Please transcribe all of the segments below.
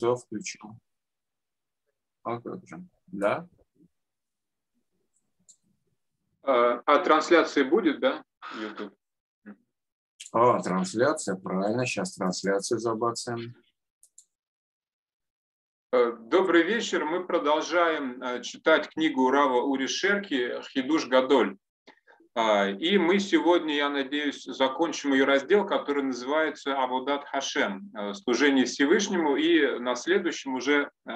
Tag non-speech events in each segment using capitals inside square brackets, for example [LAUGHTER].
Все включил. А как же? Да? А, а трансляция будет, да, YouTube? А, трансляция, правильно. Сейчас трансляцию забацаем. Э, добрый вечер. Мы продолжаем э, читать книгу Рава Ури Шерки «Хидуш Гадоль». А, и мы сегодня, я надеюсь, закончим ее раздел, который называется «Аводат Хашем» – «Служение Всевышнему». И на следующем уже э,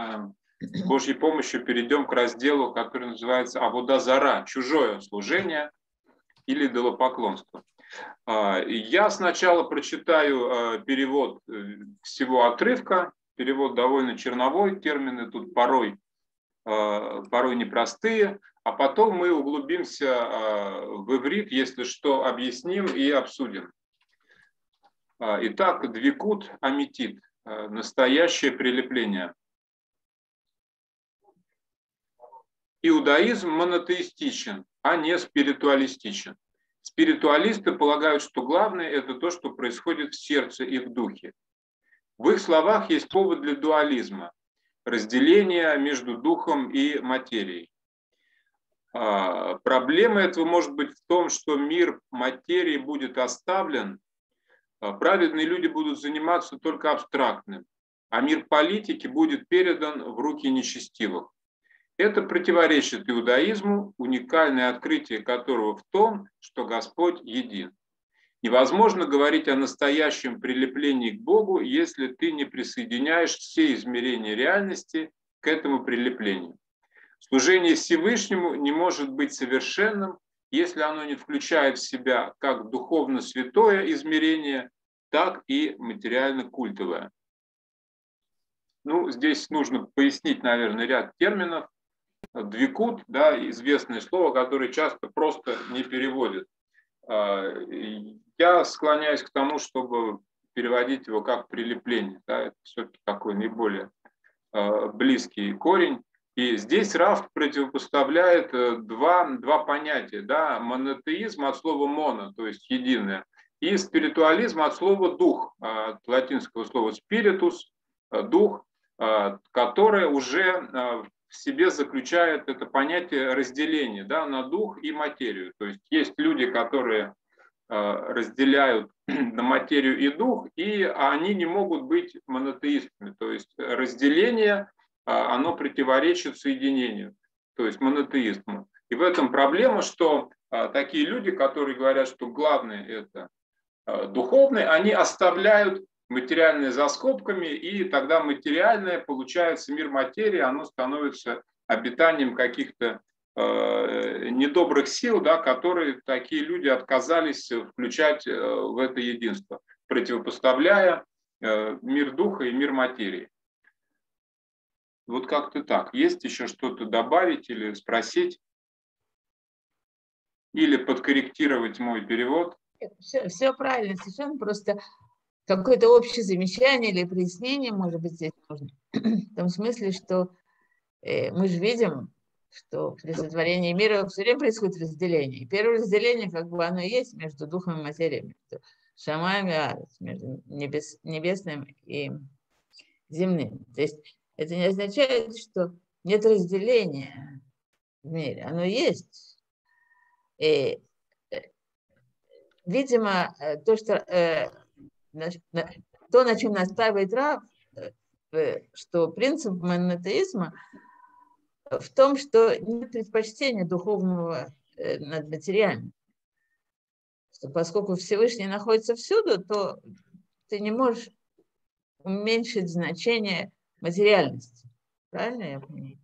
с Божьей помощью перейдем к разделу, который называется «Авода Зара» – «Чужое служение» или «Идолопоклонство». А, я сначала прочитаю перевод всего отрывка, перевод довольно черновой, термины тут порой, порой непростые – а потом мы углубимся а, в иврит, если что, объясним и обсудим. А, итак, двикут аметит, а, настоящее прилепление. Иудаизм монотеистичен, а не спиритуалистичен. Спиритуалисты полагают, что главное – это то, что происходит в сердце и в духе. В их словах есть повод для дуализма – разделения между духом и материей. А, проблема этого может быть в том, что мир материи будет оставлен, а, праведные люди будут заниматься только абстрактным, а мир политики будет передан в руки нечестивых. Это противоречит иудаизму, уникальное открытие которого в том, что Господь един. Невозможно говорить о настоящем прилеплении к Богу, если ты не присоединяешь все измерения реальности к этому прилеплению. Служение Всевышнему не может быть совершенным, если оно не включает в себя как духовно святое измерение, так и материально-культовое. Ну, здесь нужно пояснить, наверное, ряд терминов. Двикут, да, известное слово, которое часто просто не переводят. А, я склоняюсь к тому, чтобы переводить его как прилепление. Да, это все-таки такой наиболее а, близкий корень. И здесь Раф противопоставляет э, два, два понятия. Да? Монотеизм от слова моно, то есть единое, и спиритуализм от слова дух, а, от латинского слова спиритус, э, дух, э, которое уже в себе заключает это понятие разделения да, на дух и материю. То есть есть люди, которые разделяют [CLEARS THROAT] на материю и дух, и они не могут быть монотеистами. То есть разделение оно противоречит соединению, то есть монотеизму. И в этом проблема, что а, такие люди, которые говорят, что главное это а, духовное, они оставляют материальное за скобками, и тогда материальное, получается мир материи, оно становится обитанием каких-то недобрых сил, да, которые такие люди отказались включать э, в это единство, противопоставляя э, мир духа и мир материи. Вот как-то так. Есть еще что-то добавить или спросить? Или подкорректировать мой перевод? Все, все правильно, совершенно просто какое-то общее замечание или прояснение, может быть, здесь нужно. В том смысле, что э, мы же видим, что при сотворении мира все время происходит разделение. И первое разделение, как бы оно и есть между духом и материей, между шамаем и арец, между небес, небесным и земным. То есть это не означает, что нет разделения в мире. Оно есть. И, э, видимо, э, то, что, э, то, на чем настаивает Рав, что принцип монотеизма в том, что нет предпочтения духовного над материальным. Что поскольку Всевышний находится всюду, то ты не можешь уменьшить значение материальности. Правильно я понимаю?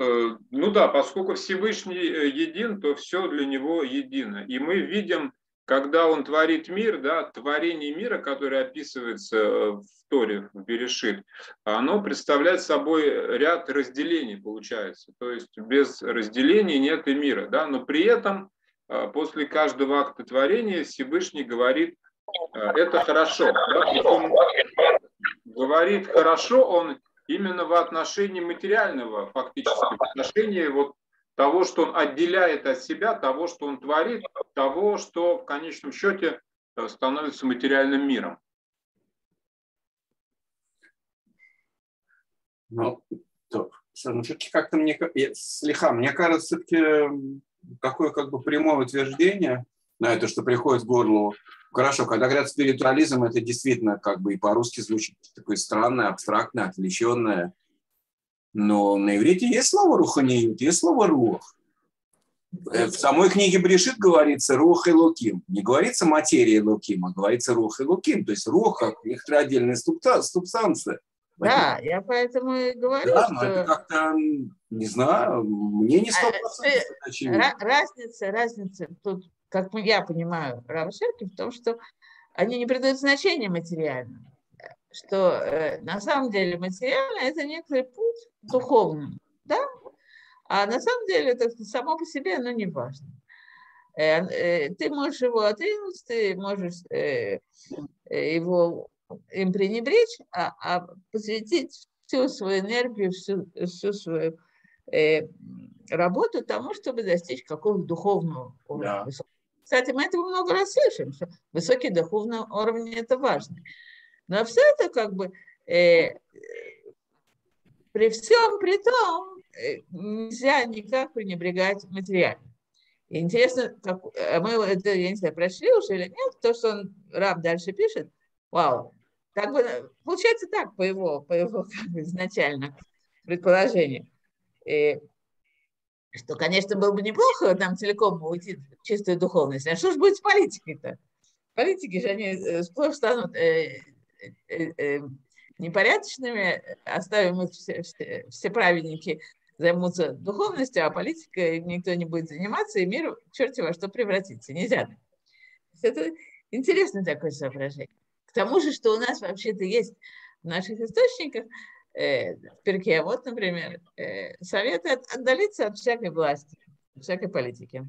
Э, ну да, поскольку Всевышний э, един, то все для него едино. И мы видим, когда он творит мир, да, творение мира, которое описывается э, в Торе, в Берешит, оно представляет собой ряд разделений, получается. То есть без разделений нет и мира. Да? Но при этом после каждого акта творения Всевышний говорит, это хорошо. Да? Он говорит хорошо он именно в отношении материального, фактически, в отношении вот того, что он отделяет от себя, того, что он творит, того, что в конечном счете э, становится материальным миром. Ну, ну, все-таки как-то мне, слегка, мне кажется, все-таки такое как бы прямое утверждение на это, что приходит в горло. Хорошо, когда говорят спиритуализм, это действительно как бы и по-русски звучит такое странное, абстрактное, отвлеченное. Но на иврите есть слово руханиют, есть слово рух. Э, в самой книге Брешит говорится рух и луким. Не говорится материя луким, а говорится рух и луким. То есть рух как некоторая отдельная субстанция. Да, я поэтому и говорю, да, что... но это как-то, не знаю, мне не сто процентов Разница, разница тут, как я понимаю, Равшерки, в том, что они не придают значения материальному. Что э, на самом деле материально это некоторый путь духовный, да? А на самом деле это само по себе, оно не важно. Э, э, ты можешь его отринуть, ты можешь э, э его им пренебречь, а, а посвятить всю свою энергию, всю, всю свою э, работу тому, чтобы достичь какого-то духовного уровня. Да. Кстати, мы этого много раз слышим, что высокий духовный уровень – это важно. Но все это как бы э, при всем при том э, нельзя никак пренебрегать материальным. интересно, как, а мы это, я не знаю, прошли уже или нет, то, что он, Раб дальше пишет, вау, как бы, получается так, по его, по его [LAUGHS] как бы, изначально предположению. И, что, конечно, было бы неплохо там целиком уйти в чистую духовность. А что же будет с политикой-то? Политики же они э, сплошь станут э, э, э, непорядочными, оставим их все, все, все праведники займутся духовностью, а политикой никто не будет заниматься, и мир черти во что превратится. Нельзя. Это интересное такое соображение. К тому же, что у нас вообще-то есть в наших источниках, э, в Перке, вот, например, э, советы от, отдалиться от всякой власти, от всякой политики.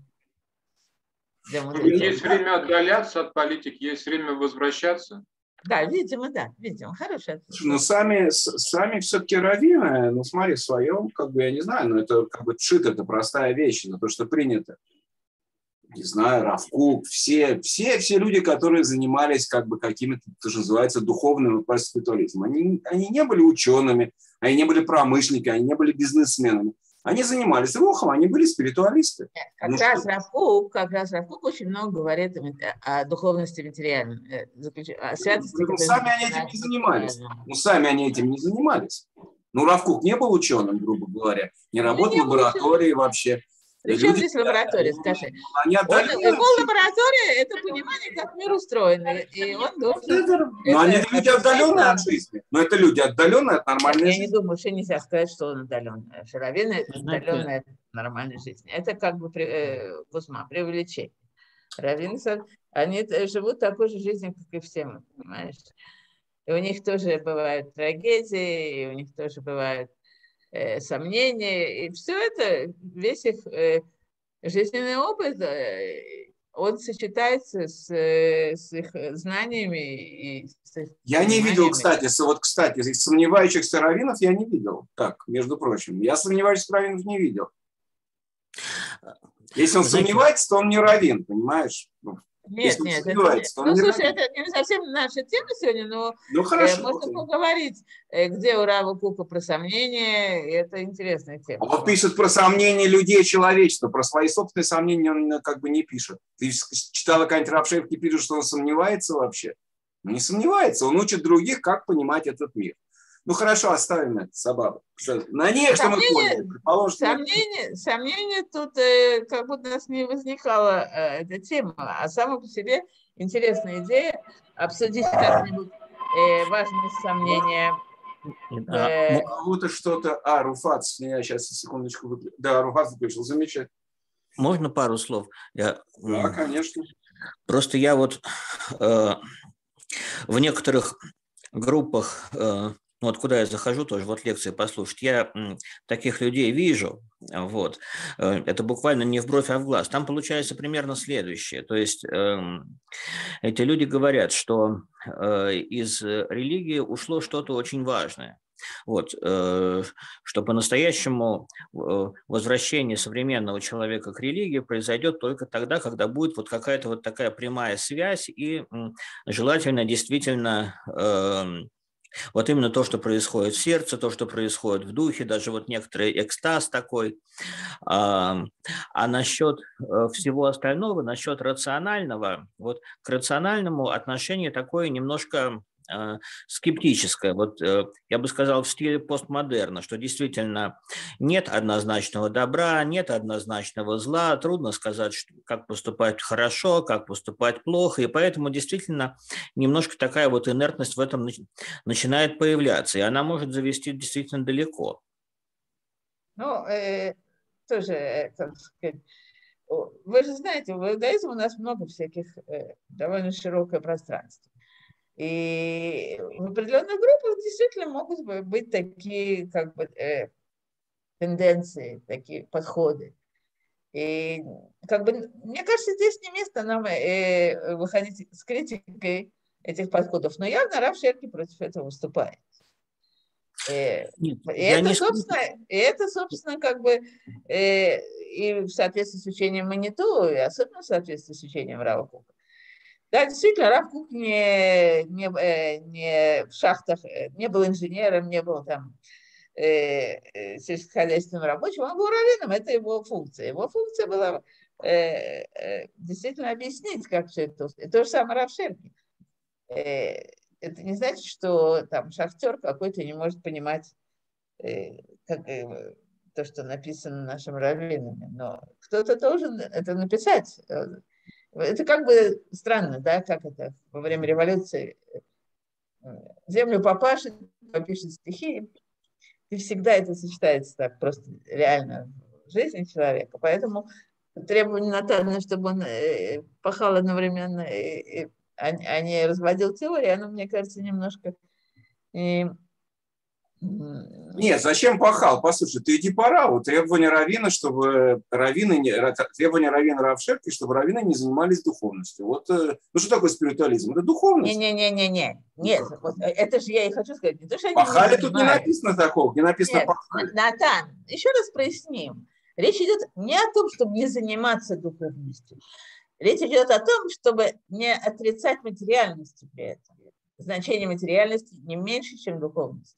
Есть время отдаляться от политики, есть время возвращаться. Да, видимо, да, видимо, хорошая. Ну, сами, сами все-таки раввины, ну, смотри, в своем, как бы, я не знаю, но это как бы шит, это простая вещь, это то, что принято не знаю, Равкук, все, все, все люди, которые занимались как бы какими-то, то, что называется, духовным спиритуализмом. Они, они не были учеными, они не были промышленниками, они не были бизнесменами. Они занимались рухом, они были спиритуалисты. Как ну, раз что... Равкук, как раз Равкук очень много говорит о духовности материальной, э, о святости. Ну, сами они этим не занимались. Ну, сами они этим не занимались. Ну, Равкук не был ученым, грубо говоря, не работал в лаборатории вообще. Причем здесь лаборатория, скажи? Он, его лаборатория – это понимание, как мир устроен, и он должен… Но они люди отдаленные от жизни. Но это люди отдаленные от нормальной Я жизни. Я не думаю, что нельзя сказать, что он отдаленный. Шаровин – это отдаленная от нормальной жизни. Это как бы э, Кузьма, привлечение. Раввины, они живут такой же жизнью, как и все мы, понимаешь? И у них тоже бывают трагедии, и у них тоже бывают э, сомнения, и все это, весь их э, жизненный опыт, э, он сочетается с, с их знаниями. И с их я не видел, кстати, вот, кстати, из сомневающихся раввинов я не видел, так, между прочим. Я сомневающихся раввинов не видел. Если он сомневается, то он не раввин, понимаешь? Нет, нет, это, ну, слушай, это не совсем наша тема сегодня, но ну, хорошо, э, можно поговорить, э, где у Рава Кука про сомнения, это интересная тема. Он пишет про сомнения людей человечества, про свои собственные сомнения он э, как бы не пишет. Ты читала какая-нибудь Равшевки, пишет, что он сомневается вообще? Не сомневается, он учит других, как понимать этот мир. Ну хорошо, оставим это, Сабаба. На ней, что мы поняли. Предположим, сомнение, сомнение тут э, как будто у нас не возникала э, эта тема, а сама по себе интересная идея обсудить как-нибудь э, важные сомнения. Э, У кого-то что-то... А, Руфат, я сейчас секундочку выключу. Да, Руфат выключил, замечательно. Можно пару слов? Я, да, конечно. Просто я вот э, в некоторых группах э, ну, вот куда я захожу тоже, вот лекции послушать, я таких людей вижу, вот, э, это буквально не в бровь, а в глаз. Там получается примерно следующее, то есть э, эти люди говорят, что э, из религии ушло что-то очень важное, вот, э, что по-настоящему э, возвращение современного человека к религии произойдет только тогда, когда будет вот какая-то вот такая прямая связь и желательно действительно эм, Вот именно то, что происходит в сердце, то, что происходит в духе, даже вот некоторый экстаз такой. А, а насчет э, всего остального, насчет рационального, вот к рациональному отношение такое немножко скептическое. Вот э, я бы сказал в стиле постмодерна, что действительно нет однозначного добра, нет однозначного зла, трудно сказать, как поступать хорошо, как поступать плохо, и поэтому действительно немножко такая вот инертность в этом начинает появляться, и она может завести действительно далеко. Ну, э, тоже, э, сказать, вы же знаете, в иудаизме у нас много всяких, э, довольно широкое пространство. И в определенных группах действительно могут быть такие как бы, э, тенденции, такие подходы. И как бы, мне кажется, здесь не место нам э, выходить с критикой этих подходов. Но явно Рав Шерки против этого выступает. Э, Нет, и, это, не... собственно, и это, собственно, как бы э, и в соответствии с учением Маниту, и особенно в соответствии с учением Рава Кука. Да, действительно, Рав Кук не, не, э, не в шахтах, э, не был инженером, не был там э, э, сельскохозяйственным рабочим, он был раввином, это его функция. Его функция была э, э, действительно объяснить, как все это. И то же самое Рав Шерки. Э, это не значит, что там шахтер какой-то не может понимать э, как, э, то, что написано нашим раввинами. Но кто-то должен это написать. Это как бы странно, да, как это во время революции землю попашет, попишет стихи, и всегда это сочетается так просто реально в жизни человека. Поэтому требование Натана, чтобы он э, пахал одновременно, а не разводил теории, оно, мне кажется, немножко нет, зачем пахал? Послушай, ты иди по раву. Требования равина, чтобы равины не, требования равина Равшерки, чтобы равины не занимались духовностью. Вот, э, ну что такое спиритуализм? Это духовность. Не-не-не-не-не. Нет, вот э, это же я и хочу сказать. Не то, что пахали не тут не написано такого, не написано пахали. Натан, еще раз проясним. Речь идет не о том, чтобы не заниматься духовностью. Речь идет о том, чтобы не отрицать материальности при этом. Значение материальности не меньше, чем духовность.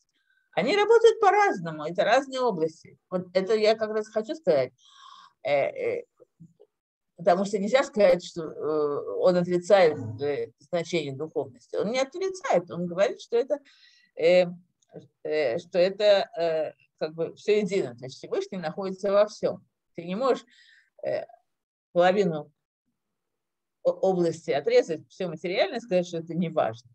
Они работают по-разному, это разные области. Вот это я как раз хочу сказать. Э, э, потому что нельзя сказать, что э, он отрицает значение духовности. Он не отрицает, он говорит, что это, что это как бы все едино. То есть Всевышний находится во всем. Ты не можешь половину области отрезать, все материально, сказать, что это не важно.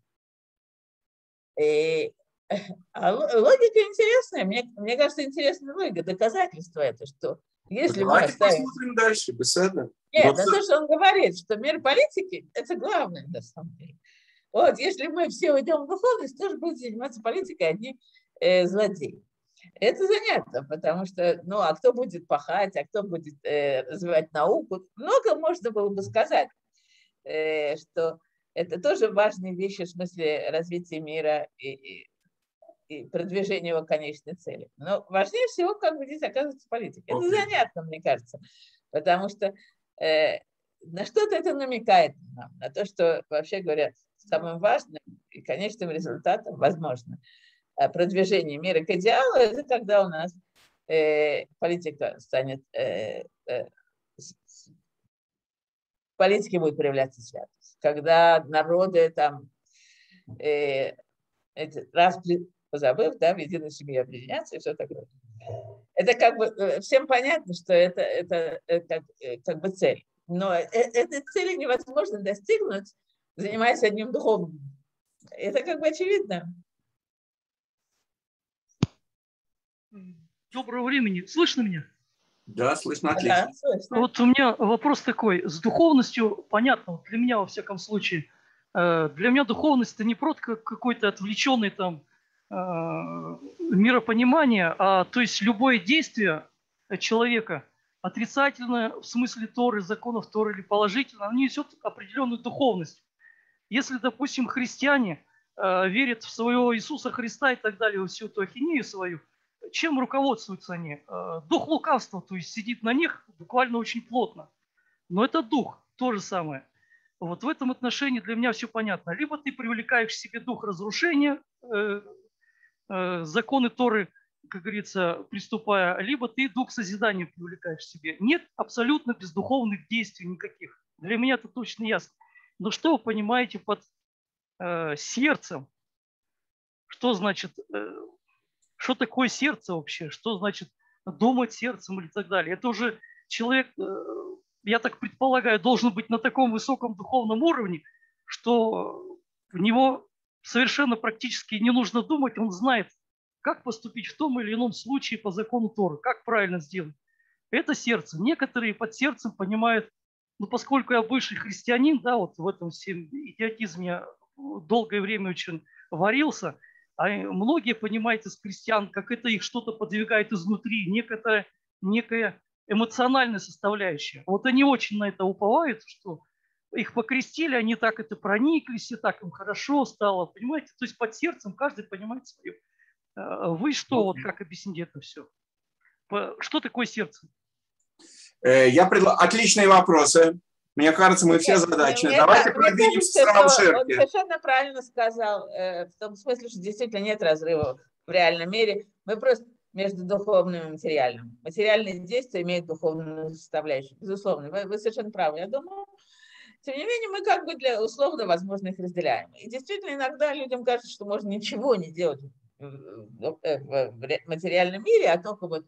И [LAUGHS] а логика интересная. Мне, мне кажется, интересная логика. Доказательство это, что если мы оставим... посмотрим дальше, беседа. Нет, вот. то, что он говорит, что мир политики – это главное на самом деле. Вот, если мы все уйдем в духовность, тоже будут заниматься политикой одни э, злодеи. Это занятно, потому что, ну, а кто будет пахать, а кто будет э, развивать науку? Много можно было бы сказать, э, что это тоже важные вещи в смысле развития мира и, и и продвижение его конечной цели. Но важнее всего, как бы здесь оказывается политика. Это okay. занятно, мне кажется, потому что э, на что-то это намекает нам, на то, что, вообще говоря, самым важным и конечным результатом, возможно, э, продвижение мира к идеалу, это когда у нас э, политика станет, э, э, в политике будет проявляться святость, когда народы там э, эти, раз позабыв, да, в единой семье объединяться и все такое. Это как бы э, всем понятно, что это, это, это как, э, как бы цель. Но э, этой цели невозможно достигнуть, занимаясь одним духовным. Это как бы очевидно. Доброго времени. Слышно меня? Да, слышно отлично. Да, слышно. Вот у меня вопрос такой. С духовностью, понятно, для меня во всяком случае, для меня духовность это не просто какой-то отвлеченный там Э, миропонимание, а, то есть любое действие человека, отрицательное в смысле Торы, законов Торы или положительное, оно несет определенную духовность. Если, допустим, христиане э, верят в своего Иисуса Христа и так далее, во всю эту ахинею свою, чем руководствуются они? Э, дух лукавства, то есть сидит на них буквально очень плотно. Но это дух, то же самое. Вот в этом отношении для меня все понятно. Либо ты привлекаешь к себе дух разрушения – э, законы Торы, как говорится, приступая, либо ты дух созидания привлекаешь себе. Нет абсолютно бездуховных действий никаких. Для меня это точно ясно. Но что вы понимаете под э, сердцем? Что значит, э, что такое сердце вообще? Что значит думать сердцем или так далее? Это уже человек, э, я так предполагаю, должен быть на таком высоком духовном уровне, что в него совершенно практически не нужно думать, он знает, как поступить в том или ином случае по закону Торы, как правильно сделать. Это сердце. Некоторые под сердцем понимают, ну, поскольку я бывший христианин, да, вот в этом всем идиотизме долгое время очень варился, а многие, понимаете, с крестьян, как это их что-то подвигает изнутри, некая, некая эмоциональная составляющая. Вот они очень на это уповают, что их покрестили, они так это прониклись, и так им хорошо стало, понимаете? То есть под сердцем каждый понимает свое. А вы что, вот как объясните это все? Что такое сердце? Э, я предла... Отличные вопросы. Мне кажется, мы все задачные. Давайте продвинемся сразу шерки. Он совершенно правильно сказал, э, в том смысле, что действительно нет разрыва в реальном мире. Мы просто между духовным и материальным. Материальные действия имеют духовную составляющую, безусловно. Вы, вы совершенно правы. Я думаю, тем не менее, мы как бы для условно, возможно, их разделяем. И действительно, иногда людям кажется, что можно ничего не делать в материальном мире, а только вот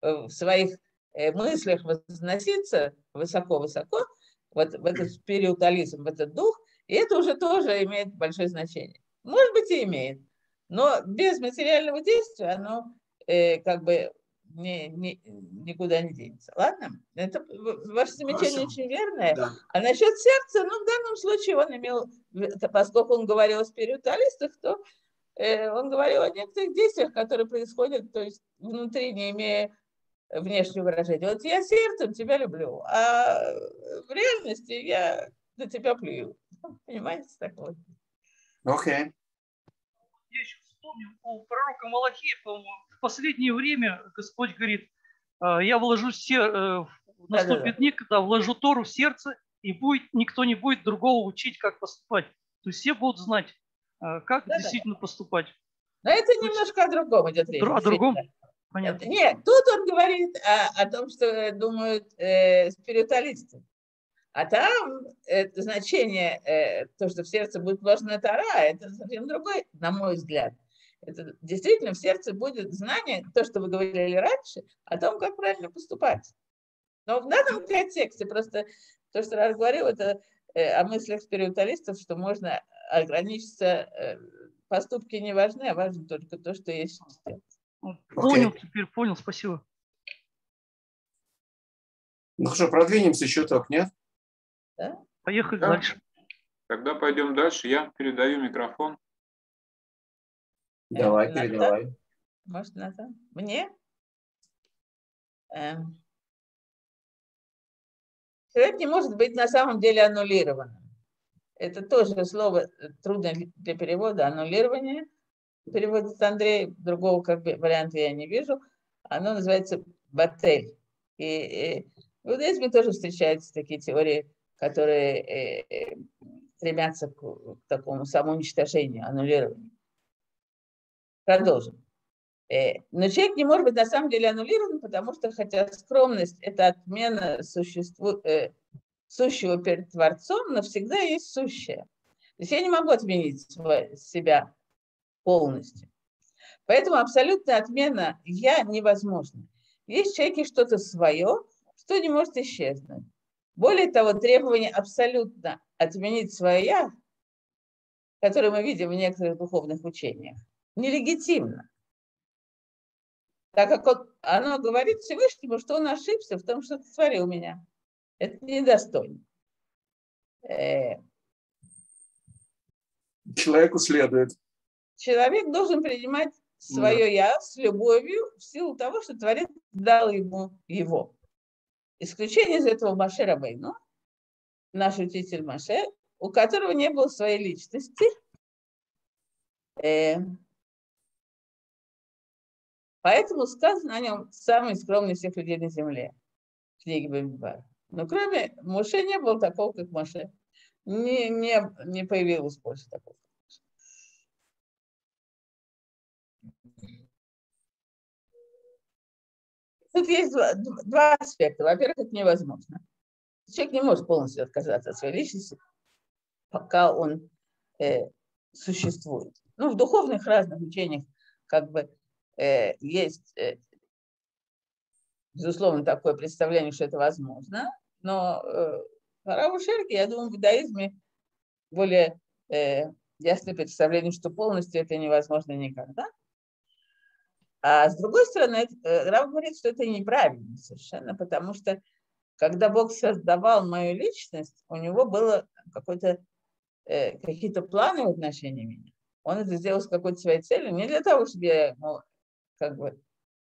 в своих э, мыслях возноситься высоко-высоко, вот в этот спиритуализм, в этот дух, и это уже тоже имеет большое значение. Может быть, и имеет. Но без материального действия оно э, как бы не, не, никуда не денется. Ладно? Это ваше замечание Хорошо. очень верное. Да. А насчет сердца, ну, в данном случае он имел, поскольку он говорил о спиритуалистах, то э, он говорил о некоторых действиях, которые происходят, то есть внутри, не имея внешнего выражения. Вот я сердцем тебя люблю, а в реальности я на тебя плюю. Понимаете, такое? Окей. Okay. Я еще вспомнил у пророка Малахия, по-моему, в последнее время Господь говорит, «А, я вложу все, э, наступит дни, когда вложу Тору в сердце, и будет, никто не будет другого учить, как поступать. То есть все будут знать, а, как да, действительно да. поступать. Но это немножко о другом идет речь. О другом? Понятно. Нет, тут он говорит о, о том, что думают э, спиритуалисты. А там это значение, э, то, что в сердце будет вложена тара, это совсем другой, на мой взгляд. Это действительно в сердце будет знание, то, что вы говорили раньше, о том, как правильно поступать. Но в данном контексте просто то, что я говорил, это э, о мыслях спиритуалистов, что можно ограничиться, э, поступки не важны, а важно только то, что есть в сердце. Понял, okay. теперь понял, спасибо. Ну хорошо, продвинемся еще так, нет? Да? Поехали да. дальше. Тогда пойдем дальше. Я передаю микрофон. Давай, Натан? передавай. Может, Натан? Мне? Эм. Человек не может быть на самом деле аннулированным. Это тоже слово э, трудно для перевода, аннулирование – переводит Андрей, другого как бы варианта я не вижу. Оно называется батель. И, и в иудаизме тоже встречаются такие теории, которые э, э, стремятся к, к такому самоуничтожению, аннулированию. Продолжим. Э, но человек не может быть на самом деле аннулирован, потому что хотя скромность – это отмена существу, э, сущего перед Творцом, но всегда есть сущее. То есть я не могу отменить свой, себя полностью. Поэтому абсолютная отмена «я» невозможна. Есть в человеке что-то свое, что не может исчезнуть. Более того, требование абсолютно отменить свое «я», которое мы видим в некоторых духовных учениях, нелегитимно. Так как он, оно говорит Всевышнему, что он ошибся в том, что сотворил меня. Это недостойно. Э, Человеку следует человек должен принимать свое я с любовью в силу того, что Творец дал ему его. Исключение из этого Маше Рабейну, наш учитель Маше, у которого не было своей личности. Э, Поэтому сказано о нем самый скромный из всех людей на земле в Бамидбар. Но кроме Моше не было такого, как Моше. Не, не, не появилось больше такого. Тут есть два, два аспекта. Во-первых, это невозможно. Человек не может полностью отказаться от своей личности, пока он э, существует. Ну, в духовных разных учениях как бы есть, э, безусловно, такое представление, что это возможно, но э, Раву Шерки, я думаю, в иудаизме более э, ясное представление, что полностью это невозможно никогда. А с другой стороны, э, Рав говорит, что это неправильно совершенно, потому что когда Бог создавал мою личность, у него было какой-то, э, какие-то планы в отношении меня. Он это сделал с какой-то своей целью, не для того, чтобы я, ну, как бы,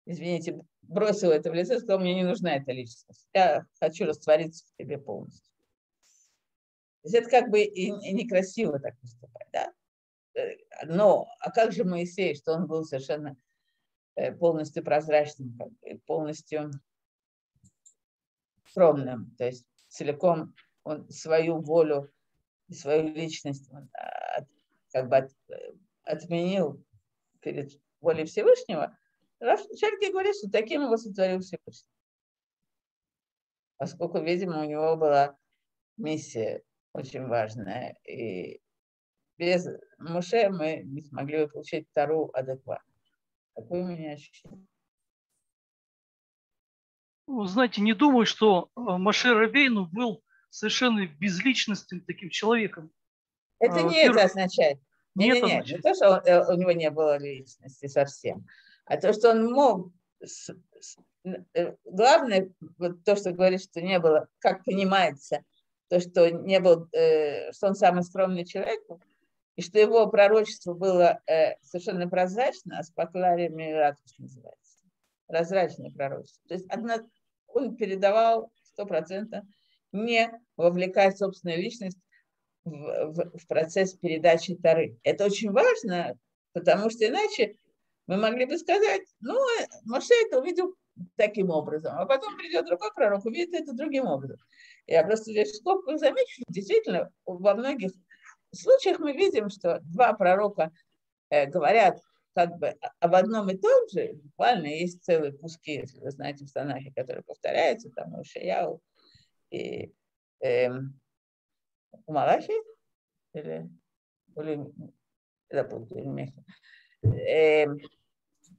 извините, бросил это в лицо и мне не нужна эта личность. Я хочу раствориться в тебе полностью. То есть это как бы и, и некрасиво так поступать, да? Э, но, а как же Моисей, что он был совершенно Э, полностью прозрачным, полностью скромным, то есть целиком он свою волю, свою личность от, как бы э, отменил перед волей Всевышнего, Шарки говорит, что таким его сотворил Всевышний. Поскольку, видимо, у него была миссия очень важная, и без Муше мы не смогли бы получить вторую адекватную. Такое у меня ощущение. Вы знаете, не думаю, что э, Маше Рабейну был совершенно безличностным таким человеком. Это а, не это означает. Не, не, не, не то, что он, э, у него не было личности совсем, а то, что он мог... Э, главное, вот то, что говорит, что не было, как понимается, то, что не был, что он самый скромный человек, и что его пророчество было э, совершенно прозрачно, а с покларием Миратус называется. Прозрачное пророчество. То есть одна, он передавал сто процентов, не вовлекая собственную личность в, в, в процесс передачи Тары. Это очень важно, потому что иначе мы могли бы сказать, ну, Моше это увидел таким образом, а потом придет другой пророк, увидит это другим образом. Я просто здесь в скобках замечу, действительно, во многих случаях мы видим, что два пророка э, говорят как бы об одном и том же, буквально есть целые куски, если вы знаете, в Танахе, которые повторяются, там у Шияу и э, у Малахи, или, или или э,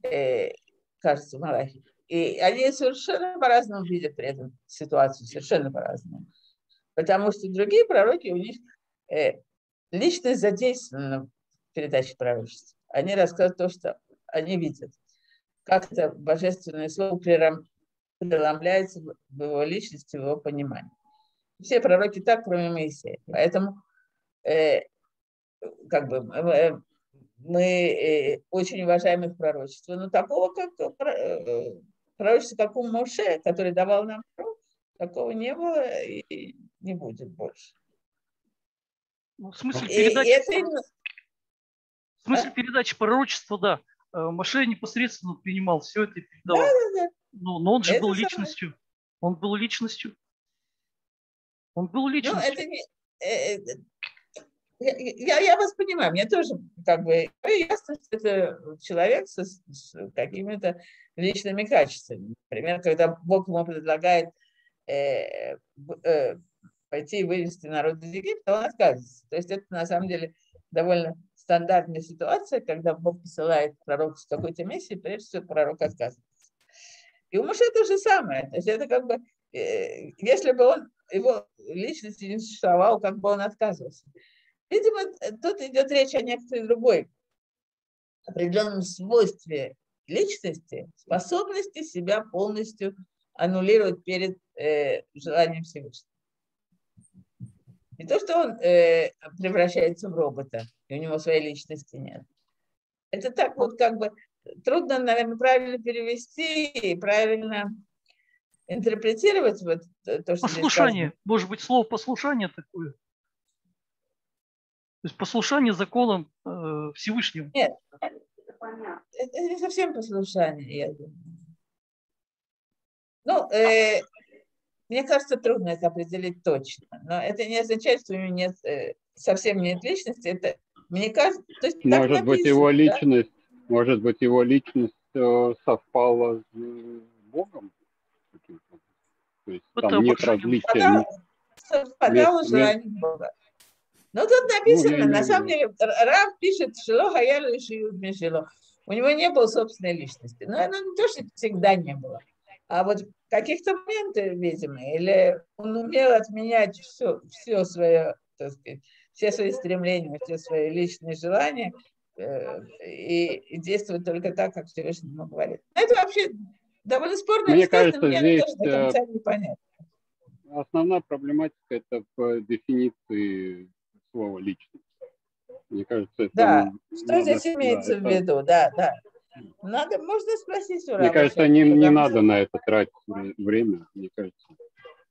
э, кажется, в Малахи. И они совершенно по-разному видят при этом ситуацию, совершенно по-разному. Потому что другие пророки, у них э, личность задействована в передаче пророчества. Они рассказывают то, что они видят. Как-то божественное слово преломляется в его личности, в его понимании. Все пророки так, кроме Моисея. Поэтому э, как бы э, мы э, очень уважаем их пророчество, но такого, как э, пророчество, как у Моше, который давал нам пророк, такого не было и не будет больше. Ну, в смысле передачи, это... в смысле а? передачи пророчества, да. Э, Маше непосредственно принимал все это и передавал. Да, да, да. Но, но он же это был личностью. Он был личностью. Он был ну, личностью. Ну, это не, э, э, я, я вас понимаю, мне тоже как бы ясно, что это человек со, с какими-то личными качествами. Например, когда Бог ему предлагает э, э, пойти и вывести народ из Египта, он отказывается. То есть это на самом деле довольно стандартная ситуация, когда Бог посылает пророка с какой-то миссии, прежде всего пророк отказывается. И у Моше то же самое. То есть это как бы, э, если бы он, его личности не существовал, как бы он отказывался. Видимо, тут идет речь о некоторой другой определенном свойстве личности, способности себя полностью аннулировать перед э, желанием Всевышнего. Не то, что он э, превращается в робота, и у него своей личности нет. Это так вот как бы трудно, наверное, правильно перевести и правильно интерпретировать вот то, что Послушание. Может быть, слово послушание такое? То есть послушание законам э, Всевышнего. Нет, это не совсем послушание, я думаю. Ну, э, мне кажется, трудно это определить точно, но это не означает, что у него нет, э, совсем нет личности. Это, мне кажется, то есть может написано, быть его личность, да? может быть его личность э, совпала с Богом. То есть там нет различия. Хватало желания Бога. Но тут написано, ну, на самом деле, Рав пишет, что Хаялу и Шиют Мишело. У него не было собственной личности. Но она не то, что всегда не было. А вот каких-то моментов, видимо, или он умел отменять все, все свое, так сказать, все свои стремления, все свои личные желания э, и, и действовать только так, как Всевышний ему говорит. Но это вообще довольно спорно. Мне кажется, мне здесь тоже до конца не понятно. основная проблематика это в дефиниции слова личность. Мне кажется, это... Да, что здесь имеется да, в виду, да, да. Надо, можно спросить у Мне кажется, не, не надо на это тратить время, мне кажется.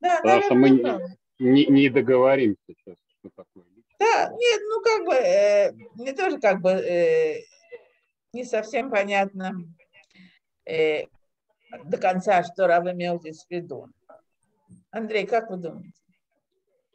Да, Потому что мы не, не договоримся сейчас, что такое. Да, нет, ну как бы, э, мне тоже как бы э, не совсем понятно э, до конца, что Рав имел здесь в виду. Андрей, как вы думаете?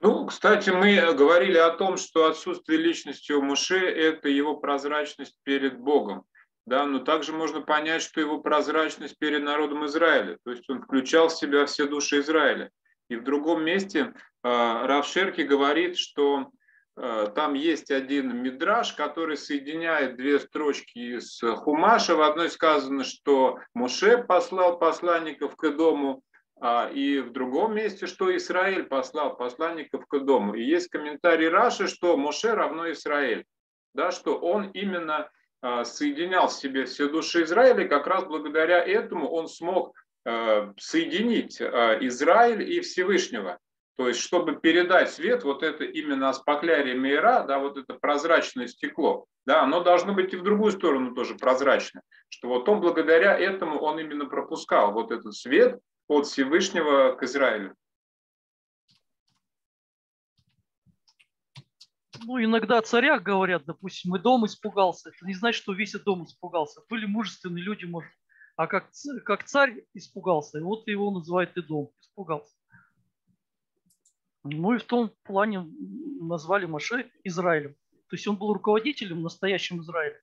Ну, кстати, мы говорили о том, что отсутствие личности у Муше – это его прозрачность перед Богом. Да, но также можно понять, что его прозрачность перед народом Израиля, то есть он включал в себя все души Израиля. И в другом месте э, Рав Шерки говорит, что там есть один мидраж, который соединяет две строчки из Хумаша. В одной сказано, что Моше послал посланников к дому, а, и в другом месте, что Израиль послал посланников к дому. И есть комментарий Раши, что Моше равно Израиль, да, что он именно а, соединял в себе все души Израиля, и как раз благодаря этому он смог а, соединить а, Израиль и Всевышнего. То есть, чтобы передать свет, вот это именно аспаклярия мейра, да, вот это прозрачное стекло, да, оно должно быть и в другую сторону тоже прозрачно, что вот он благодаря этому он именно пропускал вот этот свет от Всевышнего к Израилю. ну, иногда о царях говорят, допустим, и дом испугался. Это не значит, что весь дом испугался. Были мужественные люди, может. А как, как царь испугался, вот его называют и дом. Испугался. Ну и в том плане назвали Маше Израилем. То есть он был руководителем настоящим Израилем.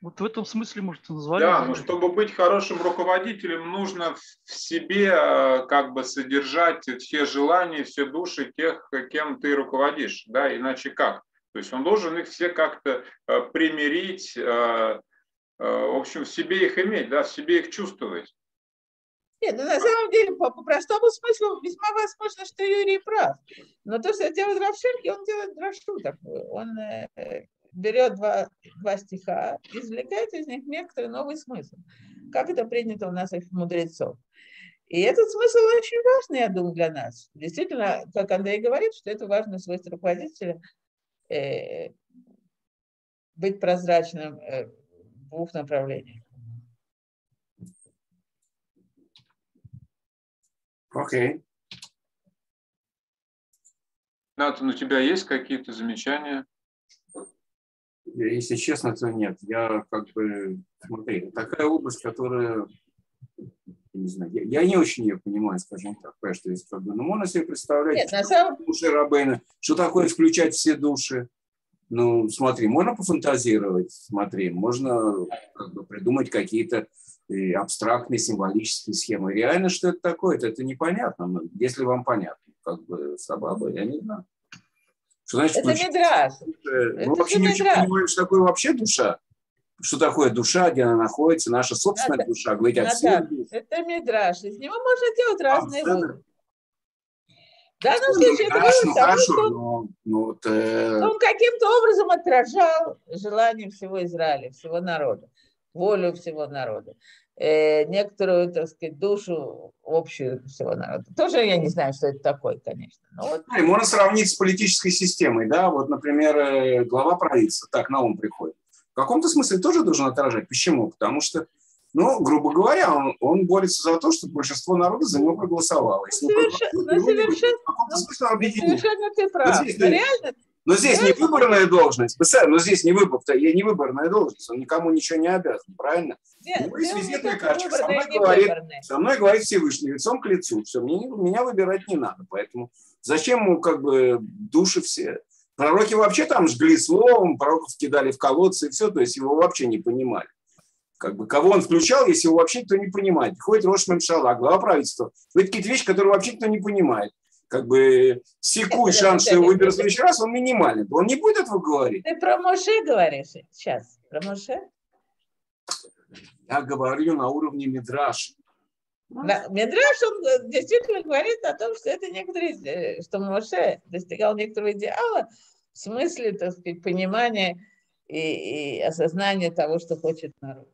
Вот в этом смысле, может, назвали. Да, но чтобы быть хорошим руководителем, нужно в себе э, как бы содержать все желания, все души тех, кем ты руководишь, да, иначе как? То есть он должен их все как-то э, примирить, э, в общем, в себе их иметь, да, в себе их чувствовать. Нет, ну на самом деле, по, по простому смыслу, весьма возможно, что Юрий прав. Но то, что делает Равширки, он делает дрошу такую. Он берет два, два стиха, извлекает из них некоторый новый смысл, как это принято у нас их мудрецов. И этот смысл очень важный, я думаю, для нас. Действительно, как Андрей говорит, что это важное свойство руководителя э, быть прозрачным э, в двух направлениях. Окей. Okay. Натан, у тебя есть какие-то замечания? если честно, то нет. Я как бы, смотри, такая область, которая, не знаю, я, я не очень ее понимаю, скажем так, что есть как бы, ну, можно себе представлять, нет, что самом... души Рабейна, что такое включать все души. Ну, смотри, можно пофантазировать, смотри, можно как бы, придумать какие-то э, абстрактные символические схемы. Реально, что это такое, это, это непонятно. Но если вам понятно, как бы, Сабаба, я не знаю. Что значит это мидраж. Мы это вообще не очень понимаем, что такое вообще душа. Что такое душа, где она находится, наша собственная Надо. душа, говорить о всех. Это мидраж. Из него можно делать разные выводы. Да, ну, случае, это хорошо, ну, хорошо, но, но вот, э... он каким-то образом отражал желание всего Израиля, всего народа, волю всего народа э, некоторую, так сказать, душу общую всего народа. Тоже я не знаю, что это такое, конечно. Но вот... И можно сравнить с политической системой, да, вот, например, э, глава правительства, так на ум приходит. В каком-то смысле тоже должен отражать. Почему? Потому что, ну, грубо говоря, он, он борется за то, чтобы большинство народа за него проголосовало. Ну, совершенно, ну, совершенно, ну, совершенно ты прав. Здесь, реально, но здесь не выборная должность, но здесь не выбор, я не выборная должность, он никому ничего не обязан, правильно? Нет, У есть визитная карточка, со мной, говорит, со мной говорит Всевышний, лицом к лицу, все, мне, меня выбирать не надо, поэтому зачем ему как бы души все? Пророки вообще там жгли словом, пророков кидали в колодцы и все, то есть его вообще не понимали. Как бы, кого он включал, если его вообще никто не понимает? Ходит Рош Мемшала, глава правительства. Это какие-то вещи, которые вообще никто не понимает. Как бы секунд шанс, что его выберут в следующий раз, он минимален. Он не будет этого говорить. Ты про Моше говоришь сейчас? Про Моше? Я говорю на уровне Мидраша. Да, Медраш, он э, действительно говорит о том, что это некоторые, э, что Моше достигал некоторого идеала в смысле, так сказать, понимания и, и осознания того, что хочет народ.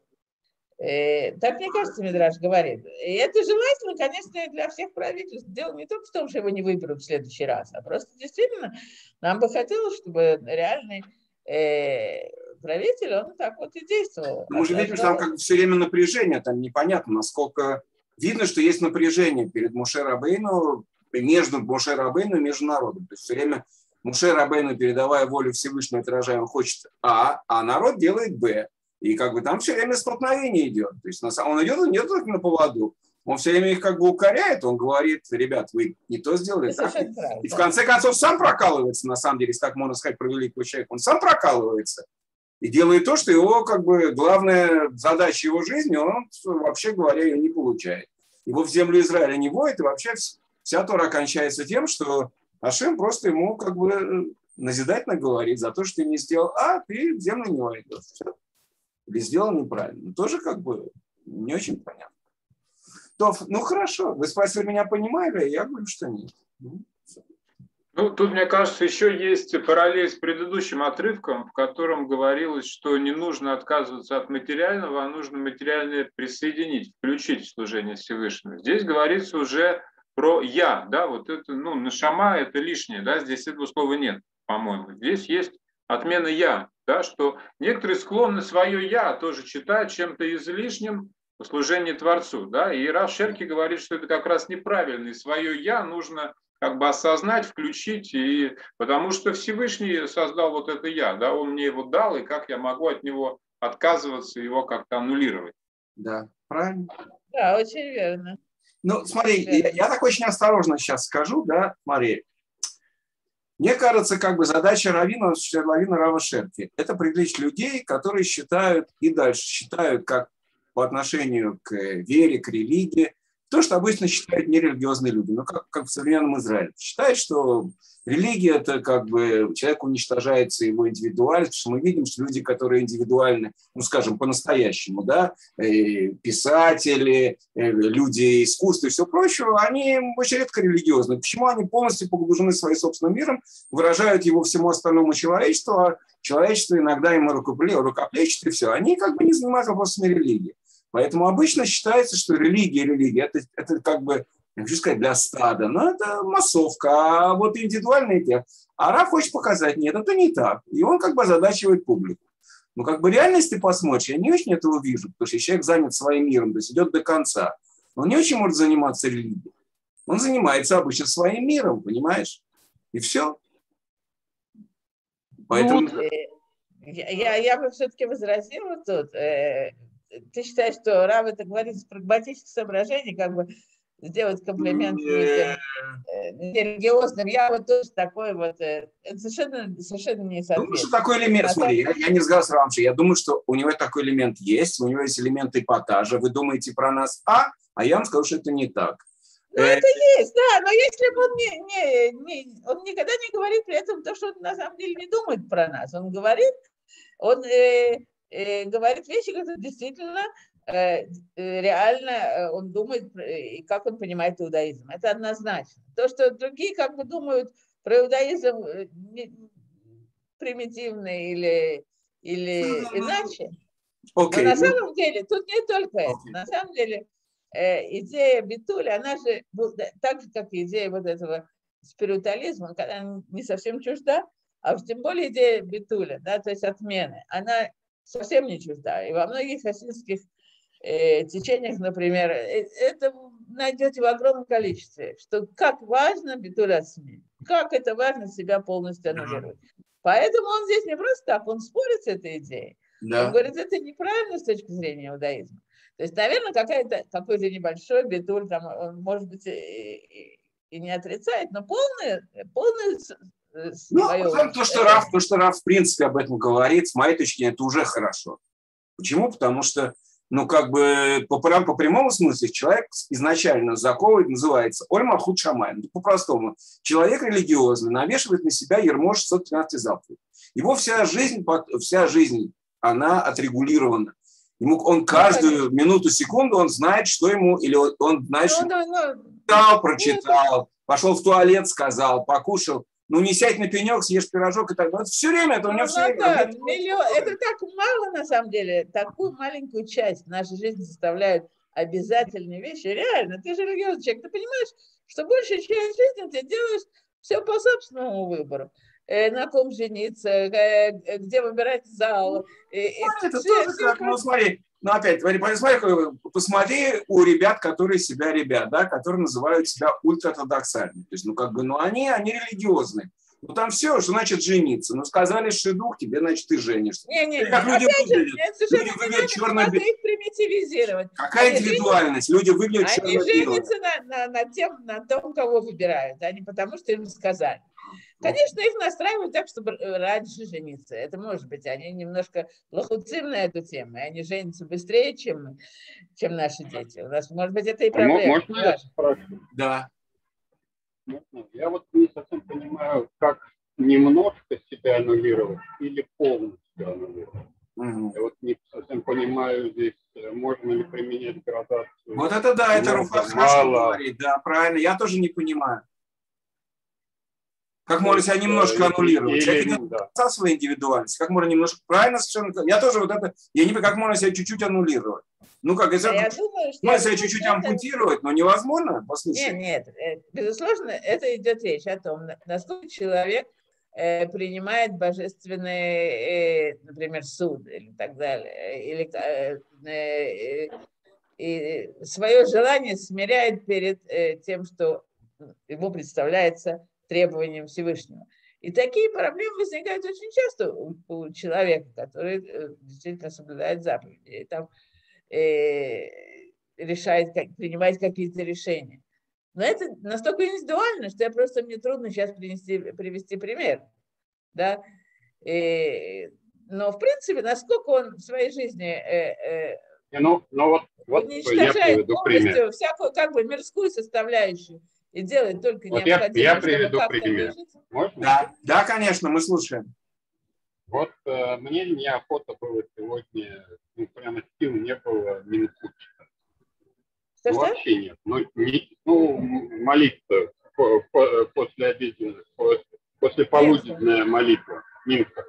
Э, так, мне кажется, Медраж говорит. И это желательно, конечно, для всех правительств. Дело не только в том, что его не выберут в следующий раз, а просто действительно нам бы хотелось, чтобы реальный э, правитель, он так вот и действовал. Мы же видим, что там как все время напряжение, там непонятно, насколько... Видно, что есть напряжение перед Муше Рабейну, между Муше Рабейну и между народом. То есть все время Муше Рабейну, передавая волю Всевышнего, отражая, он хочет А, а народ делает Б. И как бы там все время столкновение идет. То есть он идет, он идет только на поводу. Он все время их как бы укоряет, он говорит, ребят, вы не то сделали. Так. И в конце концов сам прокалывается, на самом деле, если так можно сказать про великого человека. Он сам прокалывается и делает то, что его как бы главная задача его жизни, он, вообще говоря, ее не получает. Его в землю Израиля не воет, и вообще вся Тора кончается тем, что Ашем просто ему как бы назидательно говорит за то, что ты не сделал А, ты в землю не войдешь. Все или сделал неправильно. Тоже как бы не очень понятно. То, ну хорошо, вы спросили меня, понимали, я говорю, что нет. Ну, ну, тут, мне кажется, еще есть параллель с предыдущим отрывком, в котором говорилось, что не нужно отказываться от материального, а нужно материальное присоединить, включить в служение Всевышнего. Здесь говорится уже про «я», да, вот это, ну, нашама – это лишнее, да, здесь этого слова нет, по-моему. Здесь есть отмена «я», да, что некоторые склонны свое «я» тоже читать чем-то излишним в служении Творцу. Да? И Раф Шерки говорит, что это как раз неправильно, и свое «я» нужно как бы осознать, включить, и, потому что Всевышний создал вот это «я», да, он мне его дал, и как я могу от него отказываться, его как-то аннулировать. Да, правильно. Да, очень верно. Ну, смотри, я, я так очень осторожно сейчас скажу, да, смотри, мне кажется, как бы задача Равина, Равина Рава Шерки, это привлечь людей, которые считают и дальше считают, как по отношению к вере, к религии, то, что обычно считают нерелигиозные люди, ну, как, как в современном Израиле. Считают, что религия – это как бы человек уничтожается его индивидуальность, что мы видим, что люди, которые индивидуальны, ну, скажем, по-настоящему, да, э, писатели, э, люди искусства и все прочее, они очень редко религиозны. Почему они полностью погружены своим собственным миром, выражают его всему остальному человечеству, а человечество иногда ему рукоплечит, и все. Они как бы не занимаются вопросами религии. Поэтому обычно считается, что религия, религия это, это как бы, я хочу сказать, для стада, но это массовка, а вот индивидуальный те. А Раф хочет показать, нет, это не так. И он как бы озадачивает публику. Но как бы реальности посмотришь, я не очень этого вижу, потому что человек занят своим миром, то есть идет до конца. Он не очень может заниматься религией. Он занимается обычно своим миром, понимаешь? И все. Поэтому... Ну, э, я, я, я бы все-таки возразила тут. Э, ты считаешь, что Рав это говорит с прагматических соображений, как бы сделать комплимент э, религиозным. Я вот тоже такой вот, э, это совершенно, совершенно не соответствует. Ну, что такой элемент, смотри, я, я не сказал с Рамши, я думаю, что у него такой элемент есть, у него есть элемент эпатажа, вы думаете про нас А, а я вам скажу, что это не так. Ну, э, это есть, да, но если бы он не, не, не, он никогда не говорит при этом то, что он на самом деле не думает про нас. Он говорит, он э, э, говорит вещи, которые действительно э, э реально он думает, и как он понимает иудаизм. Это однозначно. То, что другие как бы думают про иудаизм примитивно или, или иначе. Okay. Но на самом деле тут не только okay. это. На самом деле э, идея Битуля, она же так же, как и идея вот этого спиритуализма, она не совсем чужда, а тем более идея Битуля, да, то есть отмены, она совсем не чужда. И во многих хасидских э, течениях, например, э, это найдете в огромном количестве, что как важно битуля СМИ, как это важно себя полностью аннулировать. Поэтому он здесь не просто так, он спорит с этой идеей. Да. Он говорит, это неправильно с точки зрения иудаизма. То есть, наверное, какая-то, какой-то небольшой битуль, там, он, может быть, и, и, и не отрицает, но полное, полное Э, ну, то, что Раф, то, что Раф в принципе об этом говорит, с моей точки это уже хорошо. Почему? Потому что ну, как бы по, по прямому смыслу человек изначально заковывает, называется Ольма Худ Шамай. Ну, по-простому. Человек религиозный навешивает на себя ермо 613 заповедей. Его вся жизнь, вся жизнь, она отрегулирована. Ему, он ну, каждую минуту, секунду, он знает, что ему, или он, он знает, ну, что ну, ну, читал, прочитал, пошел в туалет, сказал, покушал. Ну, не сядь на пенек, съешь пирожок и так далее. Все время это у него ну, все время. Это, миллион, это так мало, на самом деле. Такую маленькую часть нашей жизни составляют обязательные вещи. Реально, ты же религиозный человек, ты понимаешь, что большая часть жизни ты делаешь все по собственному выбору. Э, на ком жениться, э, где выбирать зал. Ну, это тоже как, ну смотри, ну опять, смотри, посмотри у ребят, которые себя ребят, да, которые называют себя ультраортодоксальными. То есть, ну как бы, ну они, они религиозные. Ну там все, что значит жениться. Ну сказали шедух, тебе, значит, ты женишься. Не, не, как люди выглядят. Люди выглядят черно их примитивизировать. Какая они индивидуальность? Люди выглядят черно Они женятся на, на, на, тем, на том, кого выбирают, а не потому, что им сказали. Конечно, их настраивают так, чтобы раньше жениться. Это может быть. Они немножко лохуцим на эту тему. И они женятся быстрее, чем, чем наши дети. У нас, может быть, это и проблема. Можно я спрошу? Да. Я вот не совсем понимаю, как немножко себя аннулировать или полностью аннулировать. Угу. Я вот не совсем понимаю здесь, э, можно ли применять градацию. Вот это да, это Руфа хорошо говорит, да, правильно. Я тоже не понимаю. Как можно себя немножко аннулировать? Человек не да. своей индивидуальности. Как можно немножко... Правильно совершенно. Я тоже вот это... Я не понимаю, как можно себя чуть-чуть аннулировать. Ну, как если... А я думаю, что можно себя чуть-чуть это... ампутировать, но невозможно, по смыслу. Нет, нет. Э, безусловно, это идет речь о том, насколько человек э, принимает божественный, э, например, суд или так далее, или и свое желание смиряет перед тем, что ему представляется требованиям Всевышнего. И такие проблемы возникают очень часто у, у человека, который э, действительно соблюдает заповеди, и там э, решает, как, принимает какие-то решения. Но это настолько индивидуально, что я просто мне трудно сейчас принести, привести пример. Да? И, но в принципе, насколько он в своей жизни э, э, ну, ну вот, вот уничтожает полностью пример. всякую как бы мирскую составляющую и делать только вот необходимое, я, я приведу пример. Можно? Да, да, конечно, мы слушаем. Вот э, мне неохота было сегодня, ну, прямо сил не было минусучика. Что, ну, вообще нет. Ну, не, ну молиться по, по, после обеденной, после, после полуденная молитва, Минка.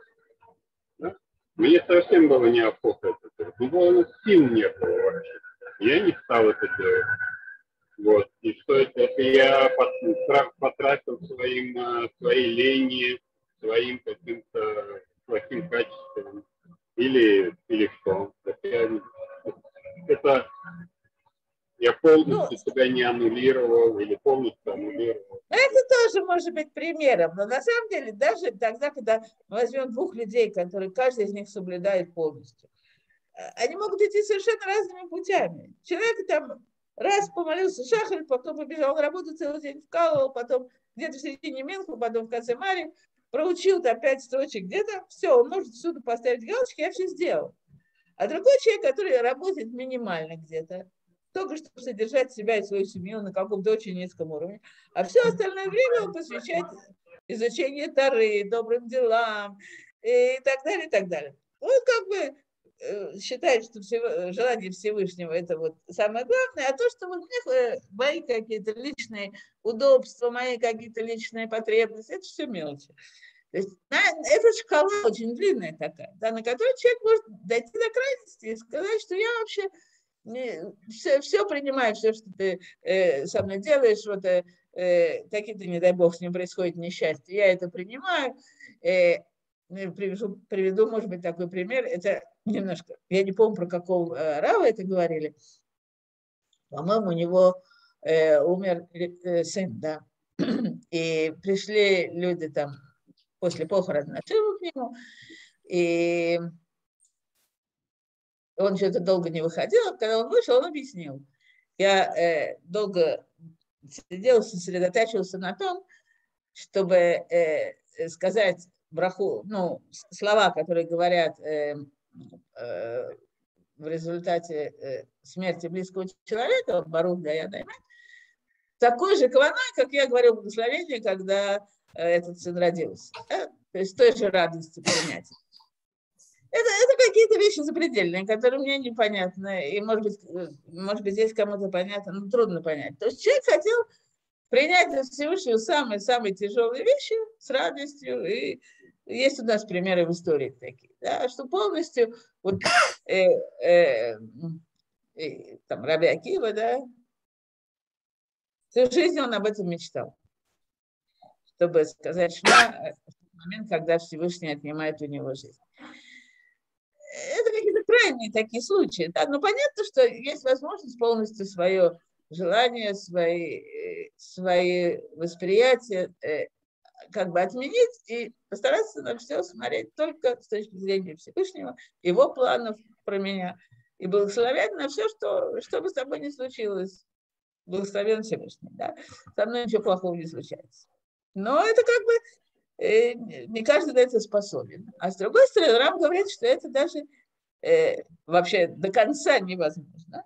Да? Мне совсем было неохота это делать. Ну, сил не было вообще. Я не стал это делать. Вот. И что это, это я потратил своим, э, своей лени, своим каким-то плохим качеством. Или, или что. Это я, это я полностью ну, себя не аннулировал или полностью аннулировал. Это тоже может быть примером, но на самом деле даже тогда, когда мы возьмем двух людей, которые каждый из них соблюдает полностью, э, они могут идти совершенно разными путями. Человек там Раз помолился Шахаль, потом побежал работу целый день, вкалывал, потом где-то в середине Минху, потом в конце Мари, проучил там пять строчек где-то, все, он может всюду поставить галочки, я все сделал. А другой человек, который работает минимально где-то, только чтобы содержать себя и свою семью на каком-то очень низком уровне, а все остальное время он посвящает изучению Тары, добрым делам и так далее, и так далее. Он как бы считает, что все, э, желание Всевышнего это вот самое главное, а то, что вот э, мои какие-то личные удобства, мои какие-то личные потребности, это все мелочи. То есть эта шкала очень длинная такая, да, на которой человек может дойти до крайности и сказать, что я вообще не, все, все принимаю, все, что ты э, со мной делаешь, вот э, какие-то, не дай бог, с ним происходит несчастье, я это принимаю. Э, приведу, приведу, может быть, такой пример. Это немножко, я не помню, про какого э, Рава это говорили. По-моему, у него э, умер э, сын, да. [CLEARS THROAT] И пришли люди там после похорон на к нему, и он что-то долго не выходил, когда он вышел, он объяснил. Я э, долго сидел, сосредотачивался на том, чтобы э, сказать браху, ну, слова, которые говорят э, в результате э, смерти близкого человека, Барух Дая Даймет, такой же кавана, как я говорил в благословении, когда э, этот сын родился. То есть той же радости принятия. Это, это какие-то вещи запредельные, которые мне непонятны. И, может быть, э, может быть, здесь кому-то понятно, но трудно понять. То есть человек хотел принять от Всевышнего самые-самые тяжелые вещи с радостью. И есть у нас примеры в истории такие, да, что полностью вот, [COUGHS] э, э, э, там, Раби Акива, да, всю жизнь он об этом мечтал, чтобы сказать шма в момент, когда Всевышний отнимает у него жизнь это какие-то крайние такие случаи. Да? Но понятно, что есть возможность полностью свое желание, свои, э, свои восприятия э, как бы отменить и постараться на все смотреть только с точки зрения Всевышнего, его планов про меня. И благословять на все, что, что бы с тобой ни случилось. Благословен Всевышний. Да? Со мной ничего плохого не случается. Но это как бы Э, не каждый на это способен. А с другой стороны, Рам говорит, что это даже э, вообще до конца невозможно.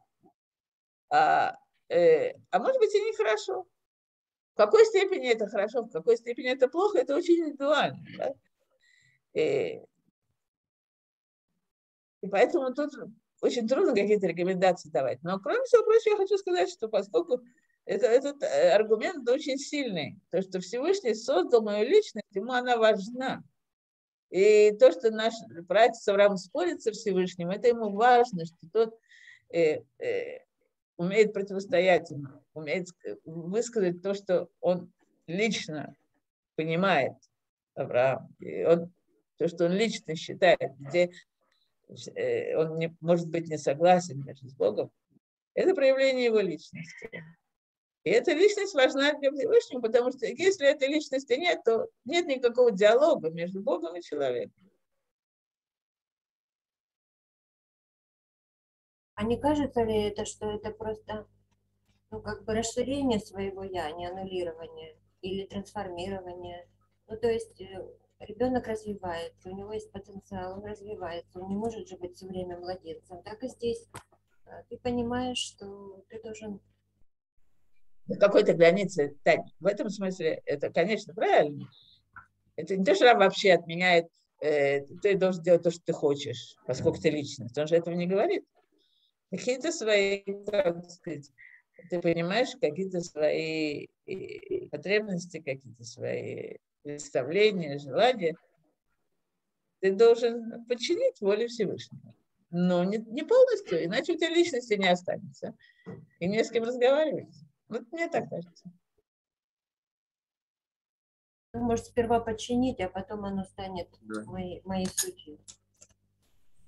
А, э, а может быть и нехорошо. В какой степени это хорошо, в какой степени это плохо, это очень индивидуально. Да? И, э, и поэтому тут очень трудно какие-то рекомендации давать. Но кроме всего прочего, я хочу сказать, что поскольку это, этот э, аргумент очень сильный. То, что Всевышний создал мою личность, ему она важна. И то, что наш братец Авраам спорит со Всевышним, это ему важно, что тот э, э, умеет противостоять ему, умеет высказать то, что он лично понимает, Авраам. И он, то, что он лично считает, где э, он не, может быть не согласен между с Богом, это проявление его личности. И эта личность важна для Всевышнего, потому что если этой личности нет, то нет никакого диалога между Богом и человеком. А не кажется ли это, что это просто ну, как бы расширение своего я, не аннулирование или трансформирование? Ну, то есть э, ребенок развивается, у него есть потенциал, он развивается, он не может же быть все время младенцем. Так и здесь э, ты понимаешь, что ты должен какой-то границе. Тань, в этом смысле это, конечно, правильно. Это не то, что вообще отменяет, э, ты должен делать то, что ты хочешь, поскольку ты личность. Он же этого не говорит. Какие-то свои, как сказать, ты понимаешь, какие-то свои э, потребности, какие-то свои представления, желания, ты должен подчинить воле Всевышнего. Но не, не полностью, иначе у тебя личности не останется. И не с кем разговаривать. Вот мне так кажется. Может, сперва подчинить, а потом оно станет да. моей, моей сутью.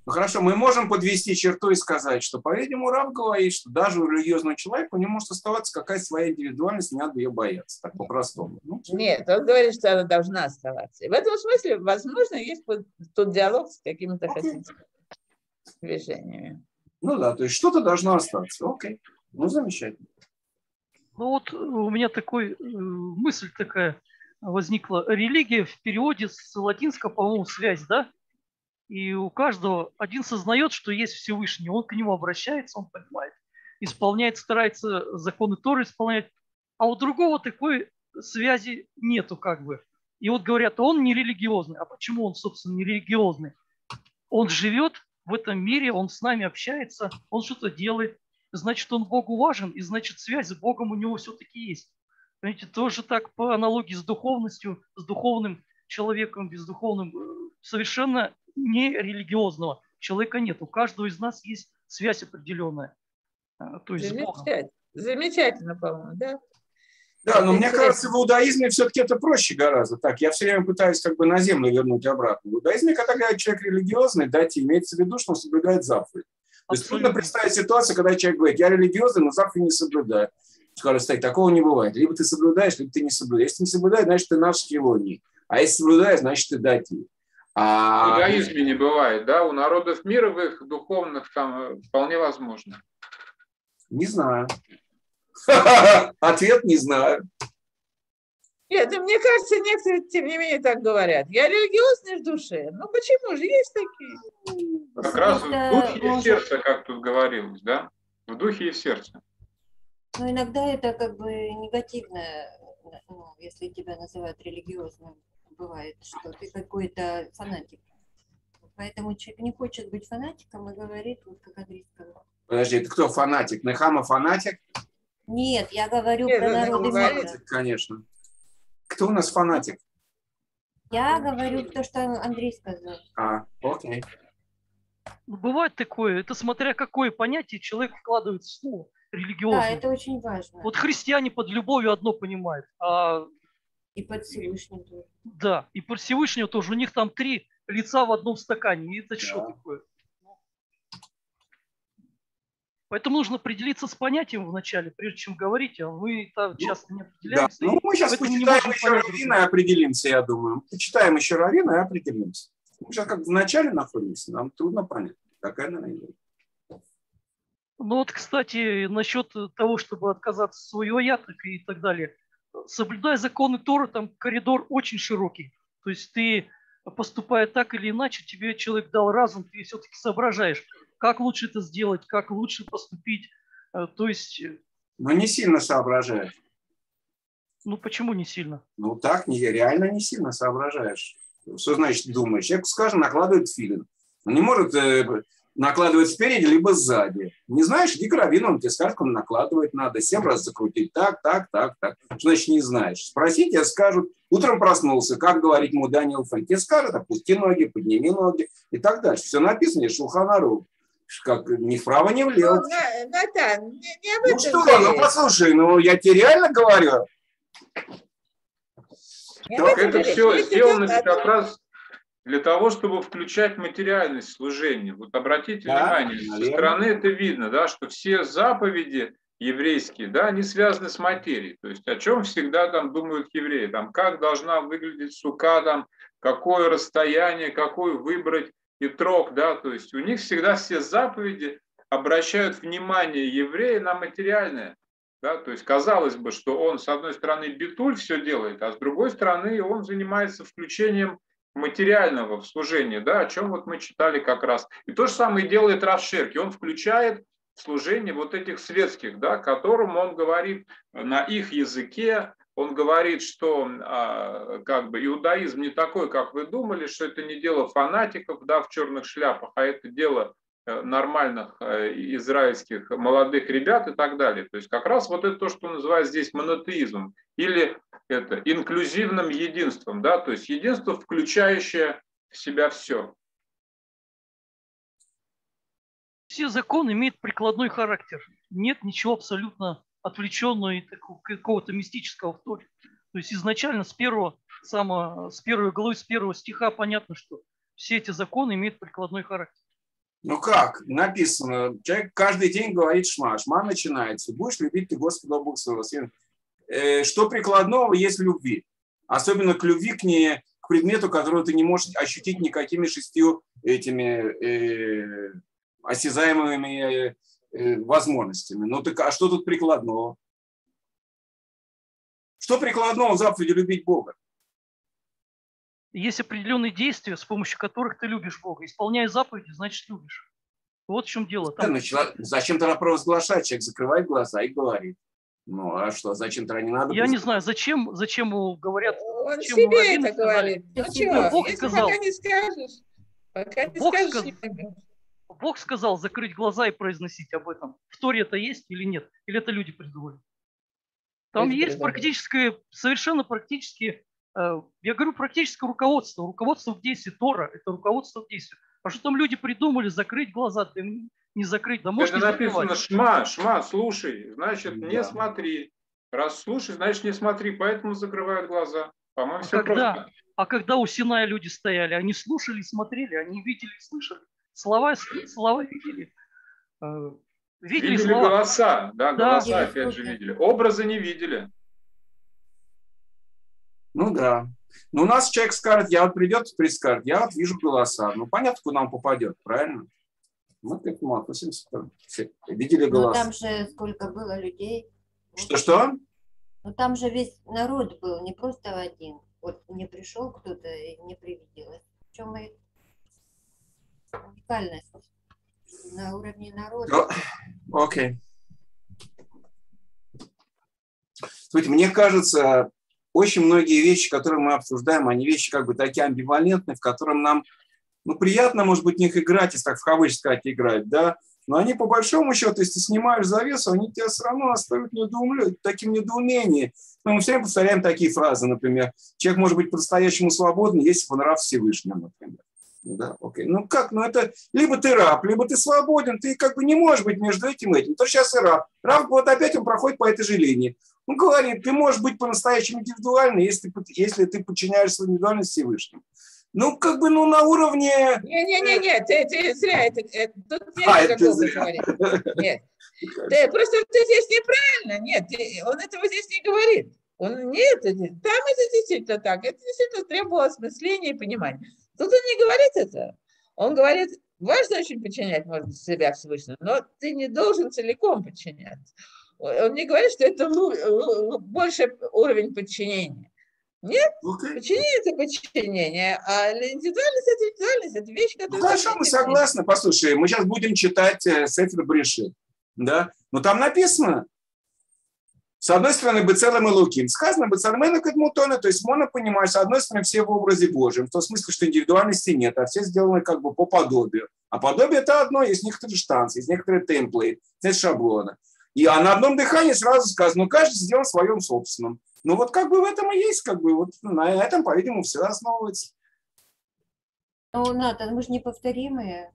Ну хорошо, мы можем подвести черту и сказать, что, по-видимому, Рав говорит, что даже у религиозного человека у него может оставаться какая-то своя индивидуальность, не надо ее бояться, так по-простому. Ну, Нет, он говорит, что она должна оставаться. И в этом смысле, возможно, есть тут диалог с какими-то хотите движениями. Ну да, то есть что-то должно остаться. Окей, ну замечательно. Ну вот у меня такой э, мысль такая возникла. Религия в переводе с латинского, по-моему, связь, да? И у каждого один сознает, что есть Всевышний. Он к нему обращается, он понимает, исполняет, старается законы Торы исполнять. А у другого такой связи нету как бы. И вот говорят, он не религиозный. А почему он, собственно, не религиозный? Он живет в этом мире, он с нами общается, он что-то делает значит, он Богу важен, и значит, связь с Богом у него все-таки есть. Понимаете, тоже так по аналогии с духовностью, с духовным человеком, бездуховным, э, совершенно не религиозного человека нет. У каждого из нас есть связь определенная. А, то есть Замечательно, Замечательно по-моему, да? Да, но мне кажется, в иудаизме все-таки это проще гораздо. Так, я все время пытаюсь как бы на землю вернуть обратно. В иудаизме, когда говорят человек религиозный, дайте, имеется в виду, что он соблюдает заповедь. То есть трудно представить ситуацию, когда человек говорит, я религиозный, но завтра не соблюдаю. Скажут, так, такого не бывает. Либо ты соблюдаешь, либо ты не соблюдаешь. Если ты не соблюдаешь, значит, ты наш Хилоний. А если соблюдаешь, значит, ты дати. А... В иудаизме не бывает, да? У народов мира в их духовных там вполне возможно. Не знаю. [LAUGHS] Ответ не знаю. Нет, ну, мне кажется, некоторые, тем не менее, так говорят. Я религиозный в душе. Ну почему же? Есть такие. Как раз в духе и сердце, как тут говорилось, да? В духе и в сердце. Ну, иногда это как бы негативное, ну, если тебя называют религиозным, бывает, что ты какой-то фанатик. Поэтому человек не хочет быть фанатиком и говорит, вот как Андрей сказал. Подожди, это кто фанатик? Нехама фанатик? Нет, я говорю Нет, про народы мира. Конечно. Кто у нас фанатик? Я говорю то, что Андрей сказал. А, окей. Ну, бывает такое, это смотря какое понятие человек вкладывает в слово религиозное. Да, это очень важно. Вот христиане под любовью одно понимают, а... И под Всевышним тоже. Да, и под Всевышнего тоже. У них там три лица в одном стакане. И это да. что такое? Поэтому нужно определиться с понятием вначале, прежде чем говорить, а мы там ну, часто не определяемся. Да. Ну, мы сейчас почитаем еще Равина и определимся, я думаю. Почитаем еще Равина и определимся. Мы сейчас как в начале находимся, нам трудно понять. Какая наверное, Ну вот, кстати, насчет того, чтобы отказаться от своего я так и так далее. Соблюдая законы Тора, там коридор очень широкий. То есть ты, поступая так или иначе, тебе человек дал разум, ты все-таки соображаешь, как лучше это сделать, как лучше поступить. Э, то есть... Э, Но не сильно соображаешь. Ну, почему не сильно? Ну, так, не, реально не сильно соображаешь. Что значит думаешь? Человек, скажем, накладывает филин. Он не может накладывать спереди, либо сзади. Не знаешь, иди к раввину, он тебе скажет, как накладывать надо. Семь раз закрутить. Так, так, так, так. Что значит не знаешь? Спроси, тебе скажут. Утром проснулся, как говорить ему Даниил Фрейд? Тебе скажут, опусти ноги, подними ноги и так дальше. Все написано, Шулханару как ни вправо, ни влево. Ну, Натан, не, не об этом Ну что, ну послушай, ну я тебе реально говорю. Так это все сделано как раз для того, чтобы включать материальность служения. Вот обратите да, внимание, наверное. со стороны это видно, да, что все заповеди еврейские, да, они связаны с материей. То есть о чем всегда там думают евреи, там как должна выглядеть сука, там какое расстояние, какую выбрать и трог, да, то есть у них всегда все заповеди обращают внимание еврея на материальное. Да, то есть казалось бы, что он с одной стороны битуль все делает, а с другой стороны он занимается включением материального в служение, да, о чем вот мы читали как раз. И то же самое делает Равшерки, он включает в служение вот этих светских, да, которым он говорит на их языке, он говорит, что а, как бы иудаизм не такой, как вы думали, что это не дело фанатиков да, в черных шляпах, а это дело нормальных э, израильских молодых ребят и так далее. То есть как раз вот это то, что называют здесь монотеизмом или это инклюзивным единством, да, то есть единство, включающее в себя все. Все законы имеют прикладной характер. Нет ничего абсолютно отвлеченного и какого-то мистического в Торе. То есть изначально с первого, самого, с первой главы, с первого стиха понятно, что все эти законы имеют прикладной характер. Ну как? Написано, человек каждый день говорит шма. Шма начинается. Будешь любить ты Господа Бога своего. Э, что прикладного есть любви? Особенно к любви к, не, к предмету, который ты не можешь ощутить никакими шестью этими э, осязаемыми Э, возможностями. Ну так а что тут прикладного? Что прикладного в заповеди любить Бога? Есть определенные действия, с помощью которых ты любишь Бога. Исполняя заповеди, значит любишь. Вот в чем дело. Там... начала... Зачем тогда провозглашать? Человек закрывает глаза и говорит. Ну, а что, зачем тогда не надо? Я не знаю, зачем, зачем говорят... Он зачем себе это говорит. Ну, чего? Бог Если сказал. пока не скажешь, пока не Бог скажешь, сказ... Бог сказал закрыть глаза и произносить об этом. В Торе это есть или нет? Или это люди придумали? Там есть практическое, совершенно практически, я говорю практическое руководство. Руководство в действии Тора – это руководство в действии. А что там люди придумали закрыть глаза? Да не закрыть, да можно Это написано шма, шма, слушай, значит да. не смотри. Раз слушай, значит не смотри, поэтому закрывают глаза. По-моему, а все когда, просто. А когда у Синая люди стояли, они слушали, смотрели, они видели, слышали. Слова, слова видели. Э, видели, видели слова. голоса, да, голоса да. опять же видели. Образы не видели. Ну да. Но у нас человек скажет, я вот придет, скажет, я вот вижу голоса. Ну понятно, куда он попадет, правильно? Мы к этому относимся. Видели голоса. Но там же сколько было людей. Что-что? Но там же весь народ был, не просто один. Вот мне пришел кто-то и мне привиделось. В чем и уникальность на уровне народа. Ну, Окей. Смотрите, мне кажется, очень многие вещи, которые мы обсуждаем, они вещи как бы такие амбивалентные, в котором нам ну, приятно, может быть, в них играть, если так в кавычках сказать, играть, да, но они по большому счету, если ты снимаешь завесу, они тебя все равно оставят недоумлю, таким недоумением. Но мы все время повторяем такие фразы, например, человек может быть по-настоящему свободен, если бы он раб Всевышнему, например. Да, окей. Ну как, ну это либо ты раб, либо ты свободен, ты как бы не можешь быть между этим и этим. То сейчас и раб. Раб вот опять он проходит по этой же линии. Он говорит, ты можешь быть по-настоящему индивидуальным, если, если ты подчиняешься индивидуальности Всевышнему. Ну, как бы, ну, на уровне... Не-не-не, ты, ты зря, это, это, тут [LAUGHS] нет а, это зря. Нет. Ты, просто ты здесь неправильно, нет, ты, он этого здесь не говорит. Он, нет, там это действительно так, это действительно требовало осмысления и понимания. Тут он не говорит это. Он говорит, важно очень подчинять можно себя Всевышнему, но ты не должен целиком подчиняться. Он не говорит, что это больше уровень подчинения. Нет, okay. подчинение это подчинение, а индивидуальность это индивидуальность, это вещь, которая... Ну, хорошо, мы согласны. Послушай, мы сейчас будем читать э, Сефер Брешит, да? Но там написано, с одной стороны, бы целым и луким. Сказано бы целым и кадмутона, то есть можно понимать, с одной стороны, все в образе Божьем, в том смысле, что индивидуальности нет, а все сделаны как бы по подобию. А подобие это одно, есть некоторые штанцы, есть некоторые темплейт, есть шаблоны. И а на одном дыхании сразу сказано, ну, каждый сделал своем собственном. Ну вот как бы в этом и есть, как бы вот на этом, по-видимому, все основывается. Ну, Натан, мы же неповторимые.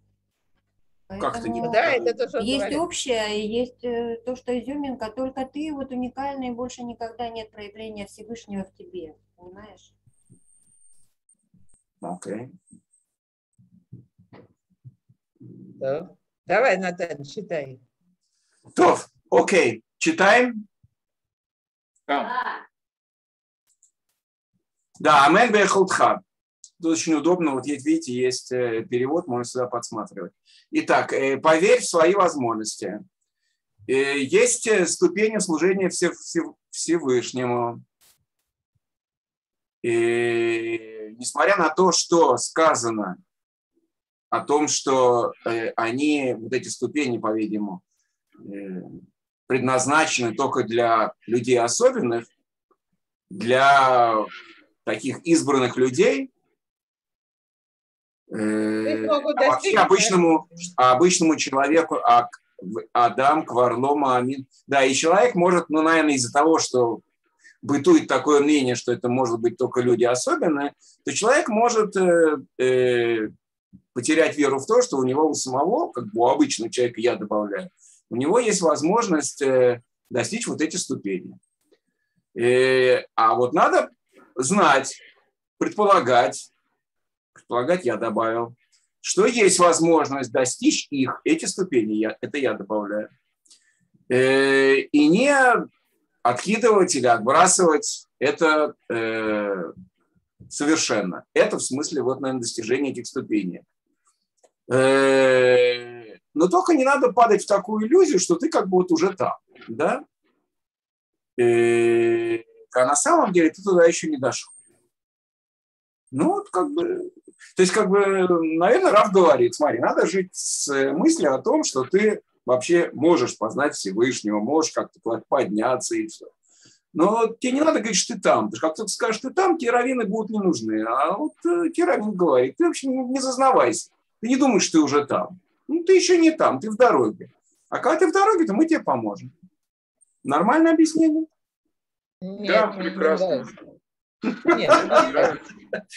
Как то не Да, это то, что Есть говорит. общее, есть э, то, что изюминка, только ты вот уникальный, больше никогда нет проявления Всевышнего в тебе, понимаешь? Окей. Okay. Да. Давай, Наталья, читай. То, окей, читаем? Да. Да, Амен Бехултха. Тут очень удобно, вот видите, есть э, перевод, можно сюда подсматривать. Итак, э, поверь в свои возможности. Э, есть ступени служения Всевышнему. И несмотря на то, что сказано о том, что они, вот эти ступени, по-видимому, предназначены только для людей особенных, для таких избранных людей, э, а вообще обычному, обычному человеку, а Адам, Кварлома, Амин. Да, и человек может, ну, наверное, из-за того, что бытует такое мнение, что это может быть только люди особенные, то человек может э, э, потерять веру в то, что у него у самого, как бы у обычного человека, я добавляю, у него есть возможность э, достичь вот эти ступени. Э, а вот надо знать, предполагать, предполагать я добавил, что есть возможность достичь их, эти ступени, я, это я добавляю. Э, и не откидывать или отбрасывать это совершенно. Это в смысле вот, наверное, достижения этих ступеней. Но только не надо падать в такую иллюзию, что ты как бы вот уже там, да? И, а на самом деле ты туда еще не дошел. Ну, вот как бы... То есть, как бы, наверное, Раф говорит, смотри, надо жить с мыслью о том, что ты вообще можешь познать Всевышнего, можешь как-то подняться и все. Но тебе не надо говорить, что ты там. Потому что как кто-то скажет, ты там, тебе раввины будут не нужны. А вот э, тебе говорит, ты вообще не зазнавайся. Ты не думаешь, что ты уже там. Ну, ты еще не там, ты в дороге. А когда ты в дороге, то мы тебе поможем. Нормальное объяснение? Нет, да, прекрасно. Нет,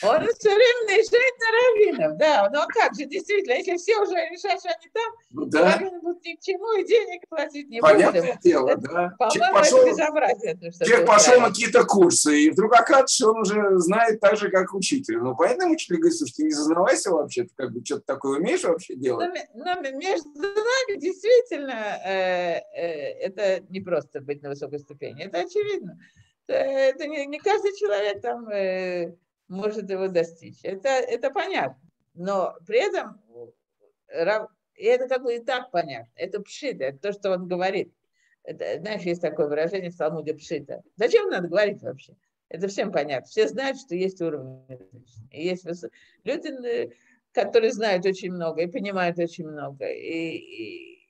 он все время наезжает на раввинов, да. Но как же, действительно, если все уже решают, что они там, ну, да. раввины будут ни к чему, и денег платить не Понятное будут. дело, это, да. По-моему, пошел, это безобразие. То, человек пошел на какие-то курсы, и вдруг оказывается, что он уже знает так же, как учитель. Ну, поэтому учитель говорит, слушай, ты не зазнавайся вообще, ты как бы что-то такое умеешь вообще делать? Но, но между нами действительно э, э, это не просто быть на высокой ступени, это очевидно это не, не каждый человек там э, может его достичь. Это, это понятно. Но при этом это как бы и так понятно. Это пшит, это то, что он говорит. Это, знаешь, есть такое выражение в Талмуде Пшита. Зачем надо говорить вообще? Это всем понятно. Все знают, что есть уровень. И есть люди, которые знают очень много и понимают очень много. И, и,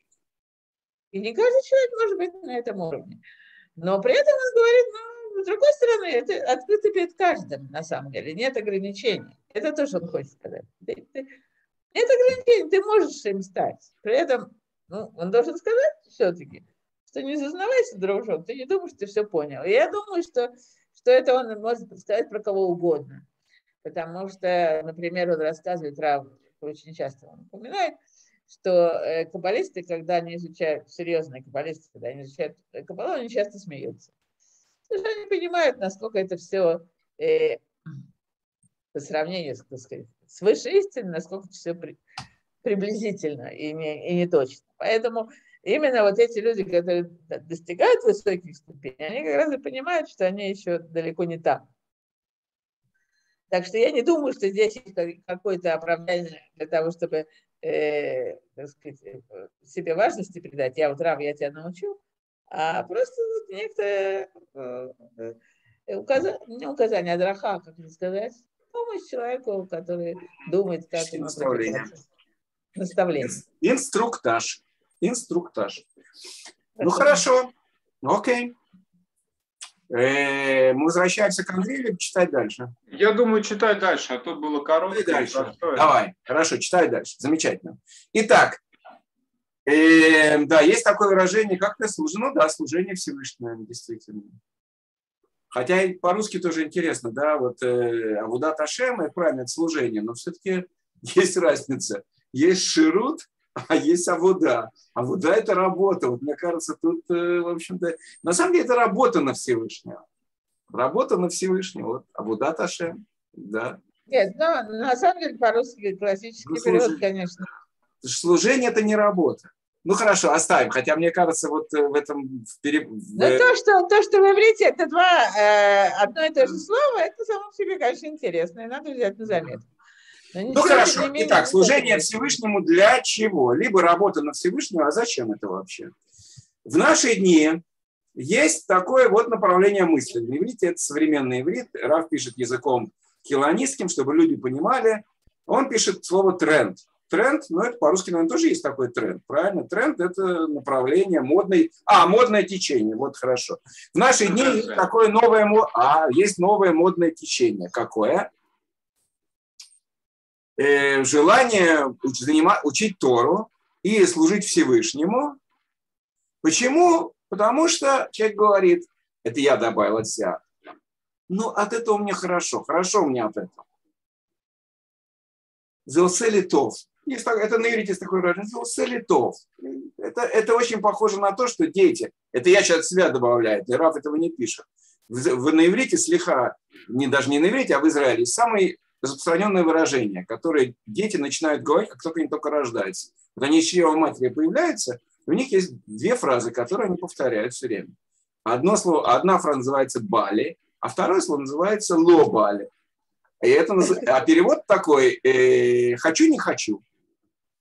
и не каждый человек может быть на этом уровне. Но при этом он говорит, ну, с другой стороны, это открыто перед каждым, на самом деле. Нет ограничений. Это то, что он хочет сказать. Ты, ты, нет ограничений, ты можешь им стать. При этом ну, он должен сказать все-таки, что не зазнавайся, дружок, ты не думаешь, что ты все понял. Я думаю, что, что это он может сказать про кого угодно. Потому что, например, он рассказывает, очень часто он упоминает, что э, каббалисты, когда они изучают, серьезные каббалисты, когда они изучают каббалу, они часто смеются. Что они понимают, насколько это все э, по сравнению с, так сказать, с высшей истиной, насколько это все при, приблизительно и не, и не точно. Поэтому именно вот эти люди, которые достигают высоких ступеней, они как раз и понимают, что они еще далеко не там. Так что я не думаю, что здесь есть какое-то оправдание для того, чтобы э, так сказать, э, себе важности придать. Я вот рав, я тебя научу. А просто некоторые э, э, указания, не указания, а драха, как это сказать, помощь человеку, который думает, как ему Наставление. Наставление. Инструктаж. Инструктаж. Ну хорошо. Окей. Э, Мы возвращаемся к Андрею или читать дальше? Я думаю, читай дальше, а тут было короткое. Читай дальше. простое. Давай, хорошо, читай дальше. Замечательно. Итак, э, да, есть такое выражение, как это служено. Да, служение Всевышнему, действительно. Хотя и по-русски тоже интересно, да, вот э, Авуда Ташем, это правильно, это служение, но все-таки [LAUGHS] есть разница. Есть ширут, а есть авуда. Авуда – это работа. Вот мне кажется, тут, э, в общем-то, на самом деле это работа на Всевышнего. Работа на Всевышнего. Вот Авуда Ташем, да. Нет, ну, на самом деле по-русски классический Ну, перевод, конечно. Служение – это не работа. Ну хорошо, оставим. Хотя мне кажется, вот э, в этом в пере- Но то, что, то, что в иврите это два, э, одно и то же слово, это само по себе, конечно, интересно, и надо взять на заметку. Ну хорошо. не менее Итак, служение. Всевышнему для чего? Либо работа на Всевышнего, а зачем это вообще? В наши дни есть такое вот направление мысли. В иврите это современный иврит. Раф пишет языком хилонистским, чтобы люди понимали. Он пишет слово тренд. Тренд, ну это по-русски, наверное, тоже есть такой тренд, правильно? Тренд – это направление модной, а, модное течение, вот хорошо. В наши дни есть такое новое, а, есть новое модное течение. Какое? Э, желание уч- занима- учить Тору и служить Всевышнему. Почему? Потому что человек говорит, это я добавил от себя, ну от этого мне хорошо, хорошо мне от этого. Зелселитов. Есть это на иврите есть такое выражение. Зелселитов. Это, это очень похоже на то, что дети, это я сейчас себя добавляю, и Раф этого не пишет. В, на иврите слиха, не, даже не на иврите, а в Израиле, самый распространенное выражение, которое дети начинают говорить, как только они только рождаются. Вот они из матери появляются, у них есть две фразы, которые они повторяют все время. Одно слово, одна фраза называется «бали», а второе слово называется «ло-бали». И это, а перевод такой э, «хочу, не хочу».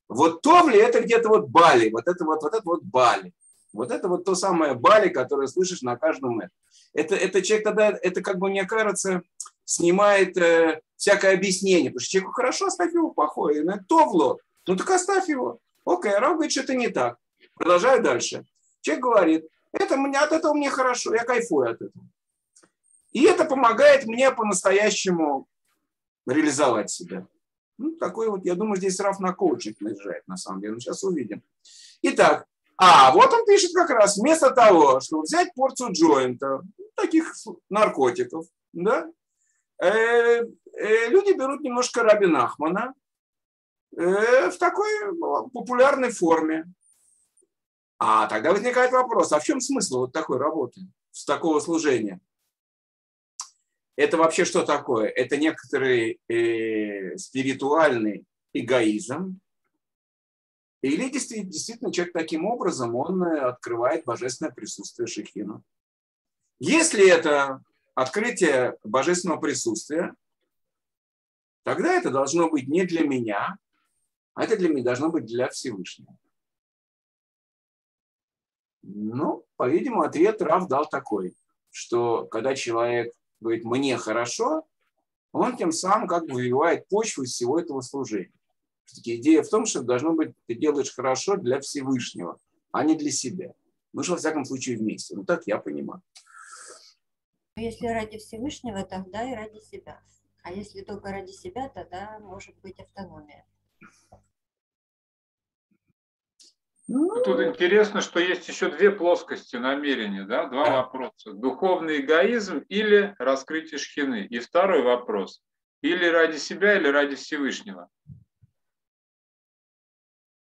Вот то ли это где-то вот «бали», вот это вот, вот это вот «бали». Вот это вот то самое «бали», которое слышишь на каждом этом. Это, это человек тогда, это как бы, мне кажется, снимает э, всякое объяснение. Потому что человеку хорошо, оставь его в покое. Ну, то в лот. Ну так оставь его. Окей, Рав говорит, что это не так. Продолжаю дальше. Человек говорит, это мне, от этого мне хорошо, я кайфую от этого. И это помогает мне по-настоящему реализовать себя. Ну, такой вот, я думаю, здесь Раф на коучинг наезжает, на самом деле. Ну, сейчас увидим. Итак, а, вот он пишет как раз, вместо того, чтобы взять порцию джойнта, таких наркотиков, да, э, э, люди берут немножко Рабин Ахмана э, в такой ну, популярной форме. А тогда возникает вопрос, а в чем смысл вот такой работы, с такого служения? Это вообще что такое? Это некоторый э, спиритуальный эгоизм, или действительно, действительно человек таким образом, он э, открывает божественное присутствие Шехина. Если это открытие божественного присутствия, тогда это должно быть не для меня, а это для меня должно быть для Всевышнего. Ну, по-видимому, ответ Рав дал такой, что когда человек говорит «мне хорошо», он тем самым как бы выбивает почву из всего этого служения. Все-таки идея в том, что должно быть, ты делаешь хорошо для Всевышнего, а не для себя. Ну, что, во всяком случае, вместе. Ну, так я понимаю. Если ради Всевышнего, тогда и ради себя. А если только ради себя, тогда может быть автономия. Ну, тут интересно, что есть еще две плоскости намерения, да, два вопроса. Духовный эгоизм или раскрытие шхины. И второй вопрос. Или ради себя, или ради Всевышнего.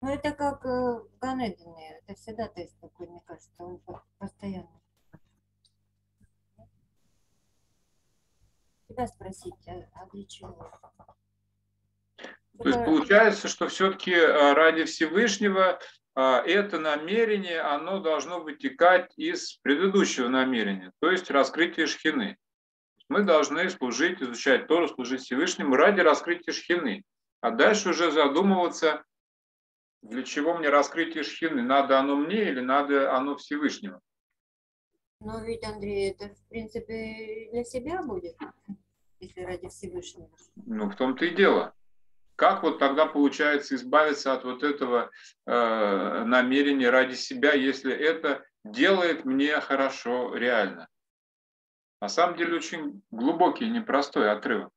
Ну, это как э, в Ганедине. Это всегда тест такой, мне кажется, он постоянно. Тебя спросить, а, а для чего? То есть получается, что все-таки э, ради Всевышнего а, это намерение, оно должно вытекать из предыдущего намерения, то есть раскрытия шхины. Мы должны служить, изучать Тору, служить Всевышнему ради раскрытия шхины. А дальше уже задумываться, для чего мне раскрытие шхины, надо оно мне или надо оно Всевышнему. Но ведь, Андрей, это в принципе для себя будет, если ради Всевышнего. Ну, в том-то и дело. Как вот тогда получается избавиться от вот этого э, намерения ради себя, если это делает мне хорошо реально? На самом деле очень глубокий, непростой отрывок.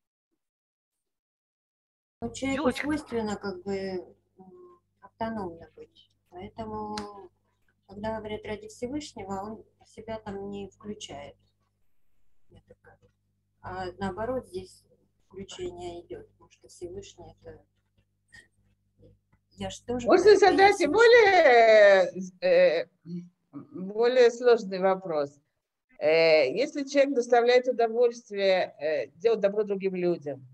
Ну, человеку Делать... свойственно как бы автономно быть. Поэтому, когда говорят ради Всевышнего, он себя там не включает. А наоборот, здесь включение идет, потому что Всевышний это... Я же тоже... Можно задать более, э, более сложный вопрос. Э, если человек доставляет удовольствие э, делать добро другим людям,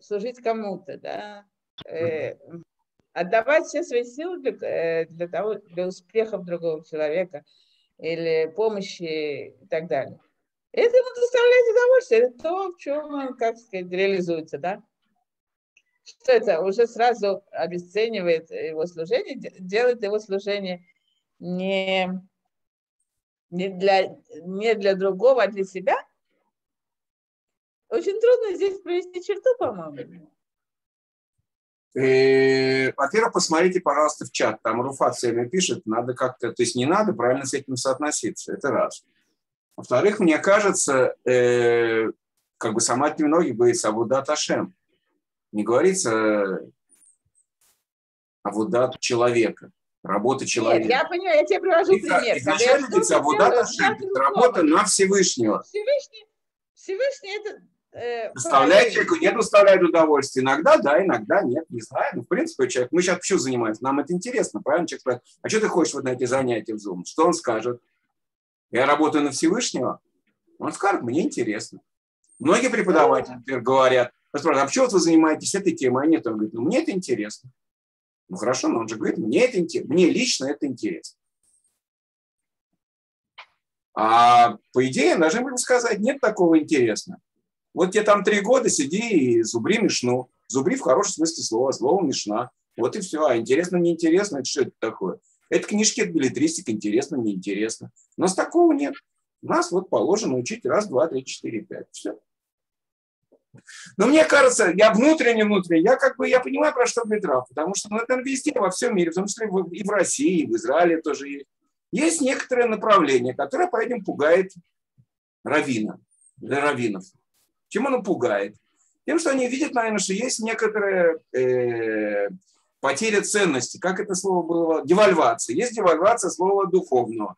служить кому-то, да, отдавать все свои силы для, для, того, для успехов другого человека или помощи и так далее – это ему доставляет удовольствие. Это то, в чем он, как сказать, реализуется, да? Что это? Уже сразу обесценивает его служение, делает его служение не, не, для, не для другого, а для себя. Очень трудно здесь провести черту, по-моему. Э, во-первых, посмотрите, пожалуйста, в чат. Там Руфат все пишет, надо как-то, то есть не надо правильно с этим соотноситься. Это раз. Во-вторых, мне кажется, э, как бы сама терминология говорится Авудат Ашем. Не говорится Авудат человека, работа человека. Нет, я понимаю, я тебе привожу пример. Изначально говорится Авудат Ашем, работа на Всевышнего. Всевышний, Всевышний это Э, доставляет человеку, нет, доставляет удовольствие. Иногда да, иногда нет, не знаю. Ну, в принципе, человек, мы сейчас почему занимаемся? Нам это интересно, правильно? Человек спрашивает, а что ты хочешь вот на эти занятия в Zoom? Что он скажет? Я работаю на Всевышнего, он скажет, мне интересно. Многие преподаватели, например, говорят, а почему вы занимаетесь этой темой, а нет? Он говорит, ну мне это интересно. Ну хорошо, но он же говорит, мне это интересно, мне лично это интересно. А по идее, должны были сказать, нет такого интересного. Вот тебе там три года сиди и зубри мешну. Зубри в хорошем смысле слова, слово мешна. Вот и все. А интересно, неинтересно, это что это такое? Это книжки, это билетристика, интересно, неинтересно. У нас такого нет. У нас вот положено учить раз, два, три, четыре, пять. Все. Но мне кажется, я внутренне, внутренне, я как бы, я понимаю, про что говорит потому что ну, это везде, во всем мире, в том числе и в России, и в Израиле тоже есть. Есть некоторое направление, которое, по-видимому, пугает равина, для раввинов. Чем оно пугает? Тем, что они видят, наверное, что есть некоторое э, потеря ценности, как это слово было, девальвация. Есть девальвация слова духовного.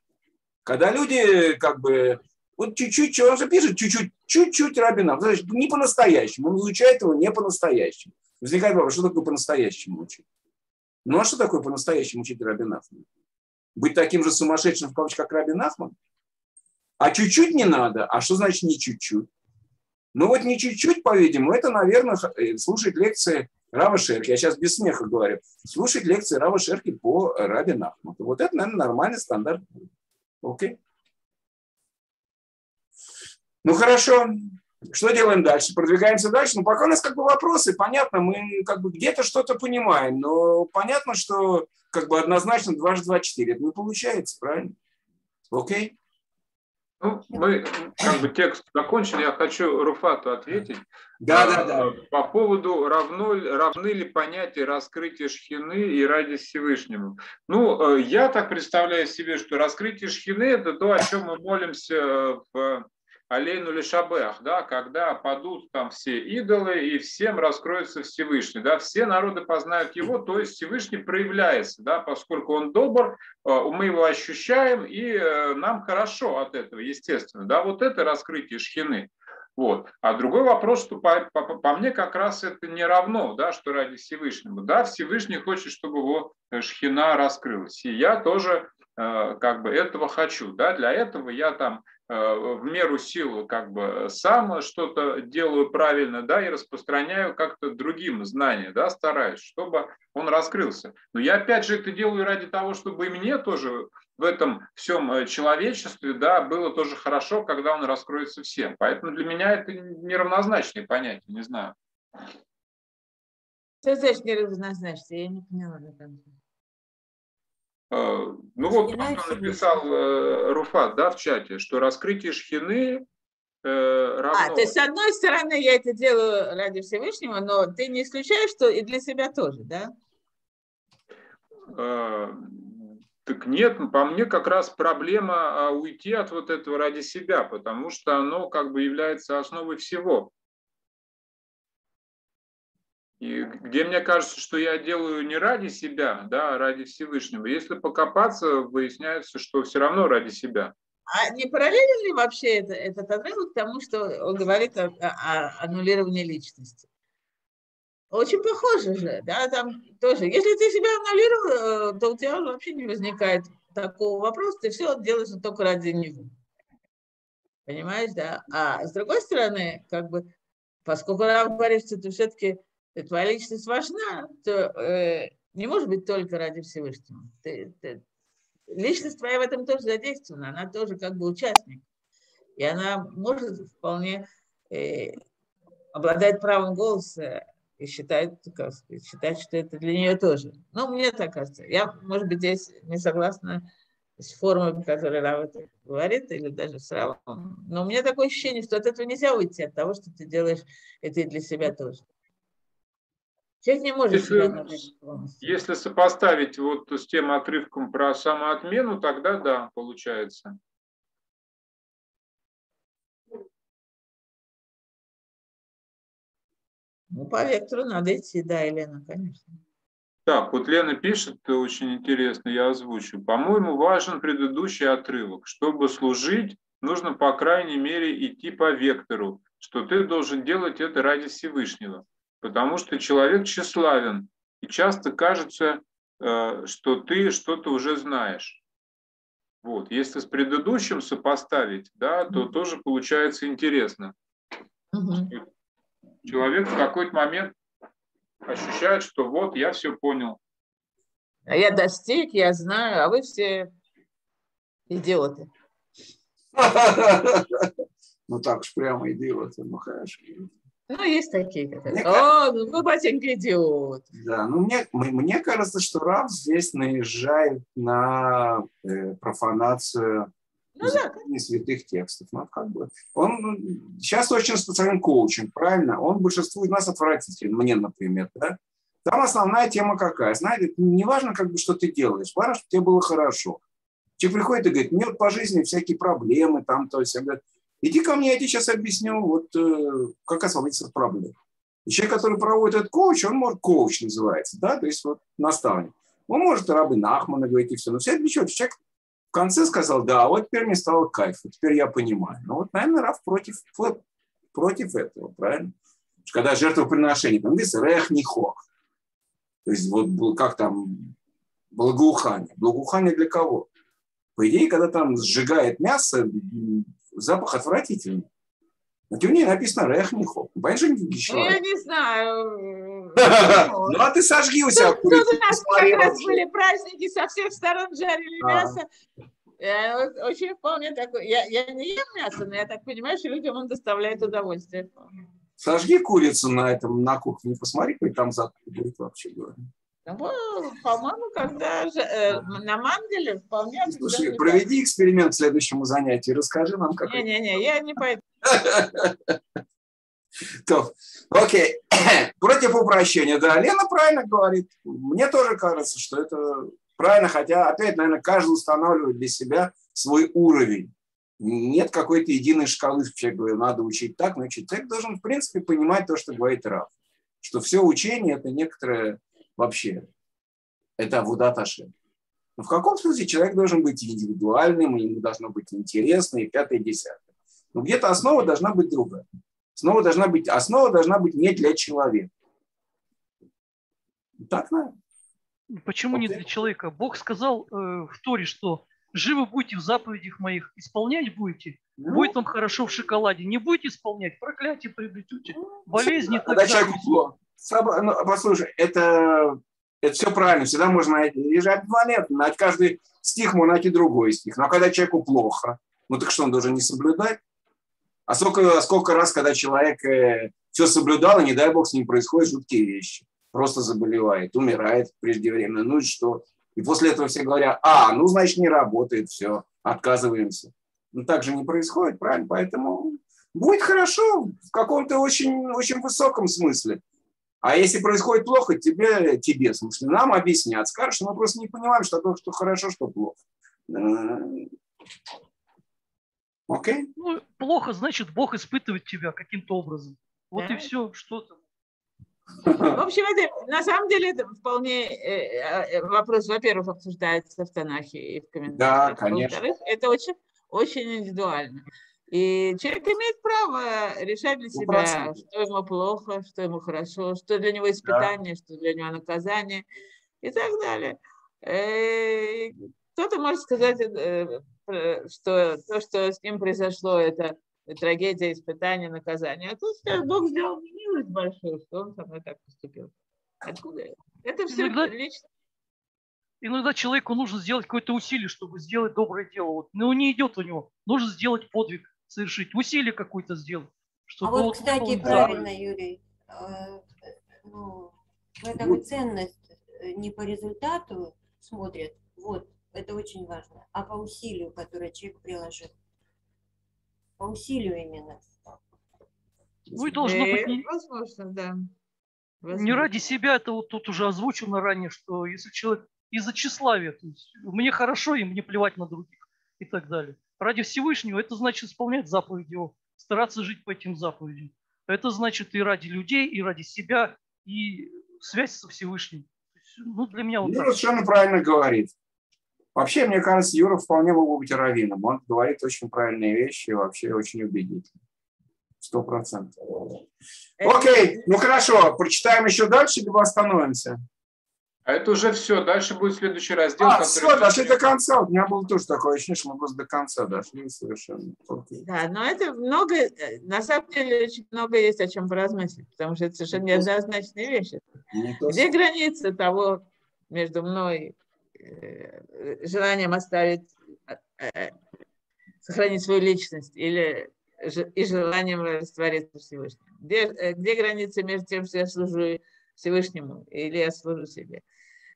Когда люди как бы, вот чуть-чуть, он же пишет, чуть-чуть, чуть-чуть рабина, значит, не по-настоящему, он изучает его не по-настоящему. Возникает вопрос, что такое по-настоящему учить? Ну а что такое по-настоящему учить Рабин Ахман? Быть таким же сумасшедшим в кавычках, как Рабин Ахман? А чуть-чуть не надо. А что значит не чуть-чуть? Ну вот не чуть-чуть, по-видимому, это, наверное, э, слушать лекции Рава Шерки, я сейчас без смеха говорю, слушать лекции Рава Шерки по Раби Нахмату. Вот это, наверное, нормальный стандарт. Окей. Ну хорошо, что делаем дальше? Продвигаемся дальше. Ну, пока у нас как бы вопросы, понятно, мы как бы где-то что-то понимаем, но понятно, что как бы однозначно дважды два четыре. Это не получается, правильно? Окей? Ну, мы как бы текст закончили, я хочу Руфату ответить. Да, да, да. По поводу равно, равны ли понятия раскрытия шхины и ради Всевышнему. Ну, э, я так представляю себе, что раскрытие шхины – это то, о чем мы молимся в Алейну Лешабех, да, когда падут там все идолы и всем раскроется Всевышний. Да, все народы познают его, то есть Всевышний проявляется, да, поскольку он добр, э, мы его ощущаем, и э, нам хорошо от этого, естественно. Да, вот это раскрытие шхины. Вот. А другой вопрос, что по, по, по мне как раз это не равно, да, что ради Всевышнего. Да, Всевышний хочет, чтобы его э, шхина раскрылась. И я тоже как бы этого хочу. Да, для этого я там Э, в меру силы как бы сам что-то делаю правильно, да, и распространяю как-то другим знания, да, стараюсь, чтобы он раскрылся. Но я опять же это делаю ради того, чтобы и мне тоже в этом всем э, человечестве, да, было тоже хорошо, когда он раскроется всем. Поэтому для меня это неравнозначные понятия, не знаю. Что значит неравнозначные? Я не поняла. Э, ну вот написал э, Руфат да, в чате, что раскрытие шхины э, равно... А, то есть с одной стороны я это делаю ради Всевышнего, но ты не исключаешь, что и для себя тоже, да? Так нет, по мне как раз проблема а, уйти от вот этого ради себя, потому что оно как бы является основой всего. И где мне кажется, что я делаю не ради себя, да, а ради Всевышнего. Если покопаться, выясняется, что все равно ради себя. А не параллелен ли вообще это, этот отрывок тому, что он говорит о, о, о аннулировании личности? Очень похоже же, да, там тоже. Если ты себя аннулировал, э, то у тебя вообще не возникает такого вопроса, ты все делаешь только ради него. Понимаешь, да? А с другой стороны, как бы, поскольку нам говорит, что ты все-таки твоя личность важна, то э, не может быть только ради Всевышнего. Ты, ты, личность твоя в этом тоже задействована, она тоже как бы участник. И она может вполне э, обладать правом голоса и считать, сказать, считать, что это для нее тоже. Ну, мне так кажется. Я, может быть, здесь не согласна с формой, которую Рава говорит, или даже с Равом. Но у меня такое ощущение, что от этого нельзя уйти, от того, что ты делаешь это и для себя тоже. Человек не может если, если сопоставить вот с тем отрывком про самоотмену, тогда да, получается. Ну, по вектору надо идти, да, Елена, конечно. Так, вот Лена пишет, очень интересно, я озвучу. По-моему, важен предыдущий отрывок. Чтобы служить, нужно, по крайней мере, идти по вектору, что ты должен делать это ради Всевышнего потому что человек тщеславен, и часто кажется, э, что ты что-то уже знаешь. Вот. Если с предыдущим сопоставить, да, то тоже получается интересно. Угу. Человек в какой-то момент ощущает, что вот я все понял. А я достиг, я знаю, а вы все идиоты. [LAUGHS] Ну так уж прямо идиоты, ну хорошо. Ну, есть такие, которые, о, ну вы, батенька, идиот. Да, ну мне, мне кажется, что Рав здесь наезжает на э, профанацию ну, да. святых текстов. Ну, как бы. Он сейчас очень специален коучинг, правильно? Он большинству из нас отвратителен, мне, например, да? Там основная тема какая? Знаете, не важно, как бы, что ты делаешь, важно, чтобы тебе было хорошо. Человек приходит и говорит, мне вот по жизни всякие проблемы, там, то есть, я говорю, Иди ко мне, я тебе сейчас объясню, вот э, как освободиться от проблем. И человек, который проводит этот коуч, он может, коуч называется, да, то есть вот наставник. Он может рабы Нахмана говорить и все. Но все ничего. Человек в конце сказал, да, вот теперь мне стало кайф, теперь я понимаю. Ну вот, наверное, Раф против, против этого, правильно? Когда жертвоприношение, говорится, рех нихох. То есть вот как там благоухание. Благоухание для кого? По идее, когда там сжигает мясо, запах отвратительный. На тюне написано Рехнихов. Понимаешь, ну, я не знаю. [LAUGHS] Ну, а ты сожги у себя Тут у нас как раз были праздники, со всех сторон жарили а. мясо. Очень вполне такой. Я, я не ем мясо, но я так понимаю, что людям он доставляет удовольствие. Сожги курицу на этом, на кухне, посмотри, как там запах будет вообще говоря. Ну, по-моему, когда же, э, на Манделе вполне... Слушай, проведи эксперимент к следующему занятию, расскажи нам, как... Не-не-не, я не пойду. [LAUGHS] Окей. [CLEARS THROAT] Против упрощения. Да, Лена правильно говорит. Мне тоже кажется, что это правильно, хотя опять, наверное, каждый устанавливает для себя свой уровень. Нет какой-то единой шкалы, что человек говорит, надо учить так, значит, человек должен, в принципе, понимать то, что говорит Раф. Что все учение – это некоторое вообще, это Авудаташи. Но в каком случае человек должен быть индивидуальным, ему должно быть интересно, и пятое, и десятое. Но где-то основа должна быть другая. Основа должна быть, основа должна быть не для человека. Так, наверное. Почему не для человека? Бог сказал э, в Торе, что живы будете в заповедях моих, исполнять будете, ну, будет вам хорошо в шоколаде. Не будете исполнять, проклятие приобретете, ну, болезни. Когда человеку ну, послушай, это, это все правильно, всегда можно. Лежать два лет, на каждый стих можно найти другой стих. Но когда человеку плохо, ну так что он должен не соблюдать? А сколько, сколько раз, когда человек э, все соблюдал, и не дай бог с ним происходят жуткие вещи. Просто заболевает, умирает преждевременно. Ну и что? И после этого все говорят, а, ну, значит, не работает, все, отказываемся. Ну, так же не происходит, правильно? Поэтому будет хорошо в каком-то очень, очень высоком смысле. А если происходит плохо, тебе, тебе, в смысле, нам объяснят, скажут, что мы просто не понимаем, что, что хорошо, что плохо. Э, окей? Ну, плохо, значит, Бог испытывает тебя каким-то образом. Вот да. и все, что там. В общем, это, на самом деле это вполне э, э, вопрос, во-первых, обсуждается в Танахе и в комментариях. Да, конечно. Во-вторых, это очень, очень индивидуально. И человек имеет право решать для себя, 100%. что ему плохо, что ему хорошо, что для него испытание, да. что для него наказание и так далее. Э, кто-то может сказать, что то, что с ним произошло, это трагедия, испытание, наказание. А тут скажет, Бог сделал мне милость большую, что он со мной так поступил. Откуда это? Это все иногда, лично. Иногда человеку нужно сделать какое-то усилие, чтобы сделать доброе дело. Вот, но не идет у него. Нужно сделать подвиг, совершить, усилие какое-то сделать. Чтобы а вот, кстати, правильно, Юрий, э, ну, в этом и ценность э, не по результату смотрят, вот, это очень важно, а по усилию, которое человек приложил по усилию именно. Ну и должно быть не, возможно, да. Возможно. не ради себя, это вот тут уже озвучено ранее, что если человек из-за тщеславия, то есть мне хорошо, и мне плевать на других и так далее. Ради Всевышнего это значит исполнять заповеди его, стараться жить по этим заповедям. Это значит и ради людей, и ради себя, и связь со Всевышним. Ну, для меня вот ну, совершенно правильно говорит. Вообще, мне кажется, Юра вполне мог бы быть раввином. Он говорит очень правильные вещи, вообще очень убедительно. Сто процентов. Окей, ну хорошо, прочитаем еще дальше, либо остановимся. А это уже все, дальше будет следующий раздел. А, все, дошли до конца. У меня было тоже такое ощущение, что мы просто до конца дошли совершенно. Да, но это много, на самом деле очень много есть о чем поразмыслить, потому что это совершенно неоднозначные вещи. Не Где граница того между мной Э, желанием оставить, э, э, сохранить свою личность или и желанием раствориться Всевышнему. Где, где граница между тем, что я служу Всевышнему или я служу себе?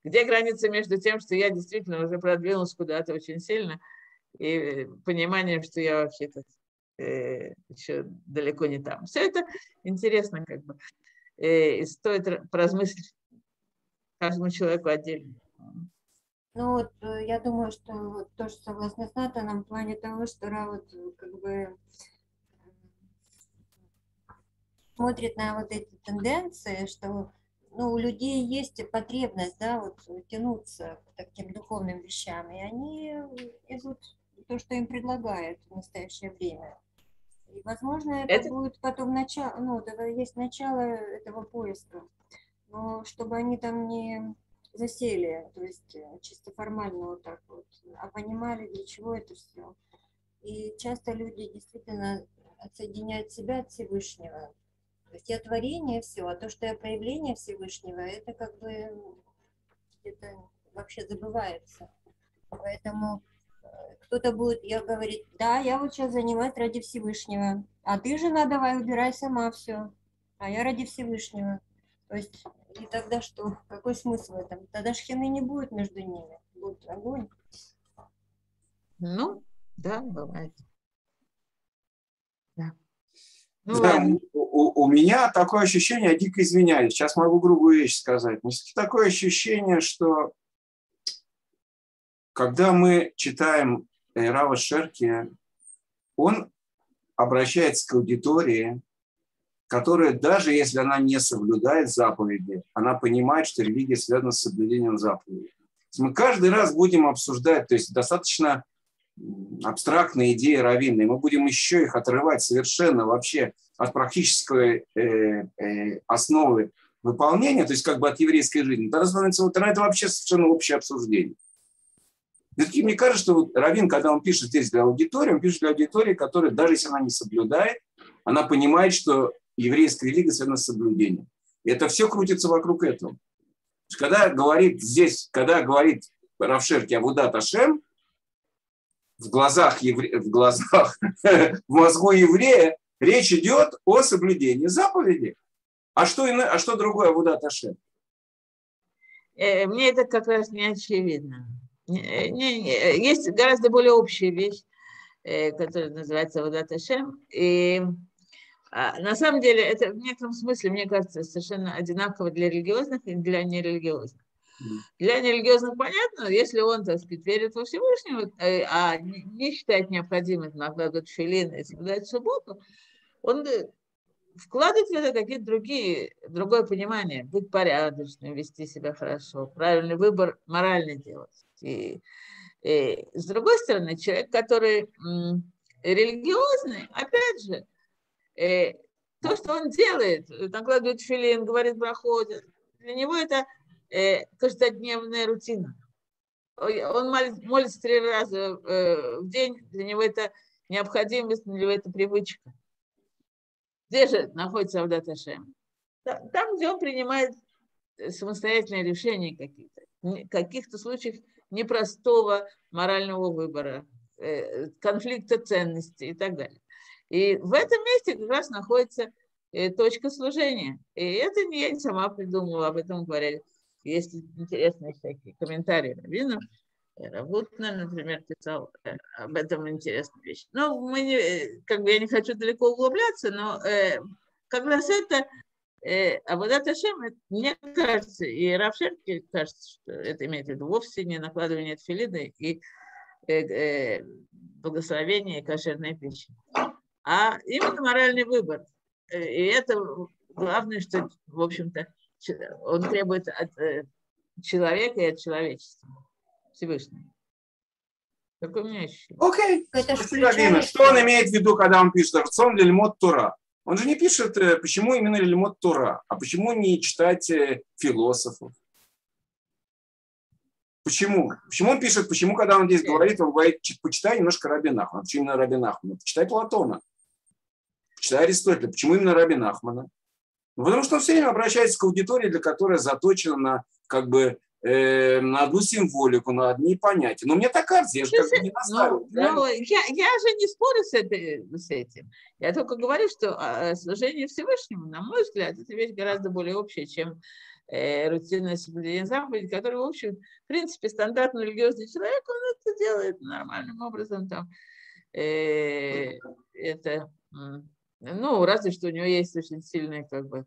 Где граница между тем, что я действительно уже продвинулась куда-то очень сильно, и пониманием, что я вообще-то э, еще далеко не там. Все это интересно, как бы. Э, и стоит поразмыслить каждому человеку отдельно. Ну вот э, я думаю, что тоже согласна с Натаном в плане того, что Равот э, как бы смотрит на вот эти тенденции, что ну, у людей есть потребность, да, вот тянуться к таким духовным вещам, и они идут то, что им предлагают в настоящее время. И, возможно, это, это... будет потом начало, ну, есть начало этого поиска, но чтобы они там не засели, то есть э, чисто формально вот так вот, а понимали, для чего это все. И часто люди действительно отсоединяют себя от Всевышнего. То есть я творение все, а то, что я проявление Всевышнего, это как бы это вообще забывается. Поэтому э, кто-то будет, я говорит, да, я вот сейчас занимаюсь ради Всевышнего, а ты, жена, давай убирай сама все, а я ради Всевышнего. То есть И тогда что? Какой смысл в этом? Тогда шхины не будет между ними. Будет огонь. Ну, да, бывает. Да. Ну, Да, ладно. у, у- меня такое ощущение, я дико извиняюсь, сейчас могу грубую вещь сказать, но такое ощущение, что когда мы читаем Рава Шерки, он обращается к аудитории, которая, даже если она не соблюдает заповеди, она понимает, что религия связана с соблюдением заповедей. Мы каждый раз будем обсуждать, то есть достаточно абстрактные идеи раввинные, мы будем еще их отрывать совершенно вообще от практической э, э, основы выполнения, то есть как бы от еврейской жизни, тогда становится вот это вообще совершенно общее обсуждение. Все-таки мне кажется, что вот Равин, когда он пишет здесь для аудитории, он пишет для аудитории, которая, даже если она не соблюдает, она понимает, что еврейская религия связана с соблюдением. И это все крутится вокруг этого. Когда говорит здесь, когда говорит Равшерки Авудат Ашем, в глазах, евре... в глазах, [LAUGHS] в мозгу еврея речь идет о соблюдении заповедей. А что, иное, а что другое Авудат Ашем? Э, Мне это как раз не очевидно. Не- не- не, Есть гораздо более общая вещь, э, которая называется Водат Ашем. И а, на самом деле это в некотором смысле, мне кажется, совершенно одинаково для религиозных и для нерелигиозных. Для нерелигиозных понятно, если он, так сказать, верит во Всевышнего, э, а не считает необходимым накладывать филин и соблюдать субботу, он э, вкладывать в это какие-то другие, другое понимание, быть порядочным, вести себя хорошо, правильный выбор морально делать. И, и с другой стороны, человек, который м, религиозный, опять же, э, то, что он делает, накладывает филин, говорит проходит, для него это э, каждодневная рутина. Он молит- молится три раза э, в день, для него это необходимость, для него это привычка. Где же находится Авдат Ашем? Та- Там, где он принимает э, самостоятельные решения какие-то. В каких-то случаях непростого морального выбора, э, конфликта ценностей и так далее. И в этом месте как раз находится точка служения. И это не я сама придумала, об этом говорили. Есть интересные всякие комментарии раввинов. Равутна, например, писал э, об этом интересную вещь. Ну, мы не, э, как бы я не хочу далеко углубляться, но э, как раз это э, Абадат Ашем, это, мне кажется, и Равшерке кажется, что это имеет в виду вовсе не накладывание тфилины и э, э, благословение кошерной пищи, а именно моральный выбор. Э, И это главное, что, в общем-то, он требует от э, человека и от человечества. Всевышнего. Какое у меня ощущение? Окей. Это Спасибо, Что он имеет в виду, когда он пишет «Рацион лильмот Тура»? Он же не пишет, э, почему именно лильмот Тура, а почему не читать э, философов. Почему? Почему он пишет, почему, когда он здесь говорит, он говорит, «Чи- почитай немножко Раби Нахмана. Почему именно Раби Нахмана? Почитай Платона. Почитай Аристотеля. Почему именно Раби Нахмана? Ну, потому что он все время обращается к аудитории, для которой заточена на как бы э, на одну символику, на одни понятия. Но мне так кажется, я же как бы не Ну, настаиваю. правильно? ну, я, я же не спорю с, этой, с этим. Я только говорю, что а, служение Всевышнему, на мой взгляд, это вещь гораздо более общая, чем э, рутинное соблюдение заповедей, которое, в общем, в принципе, стандартный религиозный человек, он это делает нормальным образом. Там, э, это, м, ну, разве что у него есть очень сильный, как бы,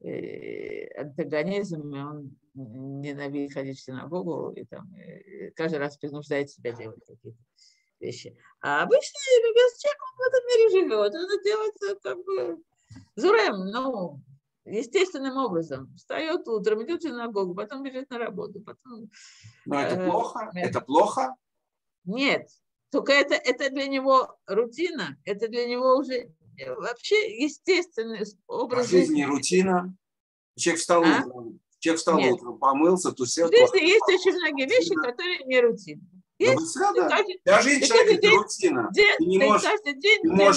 э, антагонизм, и он ненавидит ходить в синагогу и там э, каждый раз принуждает себя делать какие-то вещи. А обычный религиозный человек, он в этом мире живет, он это делает э, как бы зурем, ну, естественным образом. Встает утром, идет в синагогу, потом бежит на работу, потом... Но это э, плохо? нет. Это плохо? Нет, только это, это для него рутина, это для него уже э, вообще естественный В образ жизни жизни. рутина. Человек встал А? утром, человек встал Нет. утром, помылся, В тусел. жизни есть очень многие вещи, которые не рутина. Есть, всегда, ты да. каждый Для жизни ты человека каждый это день рутина. день- Ты не ты можешь-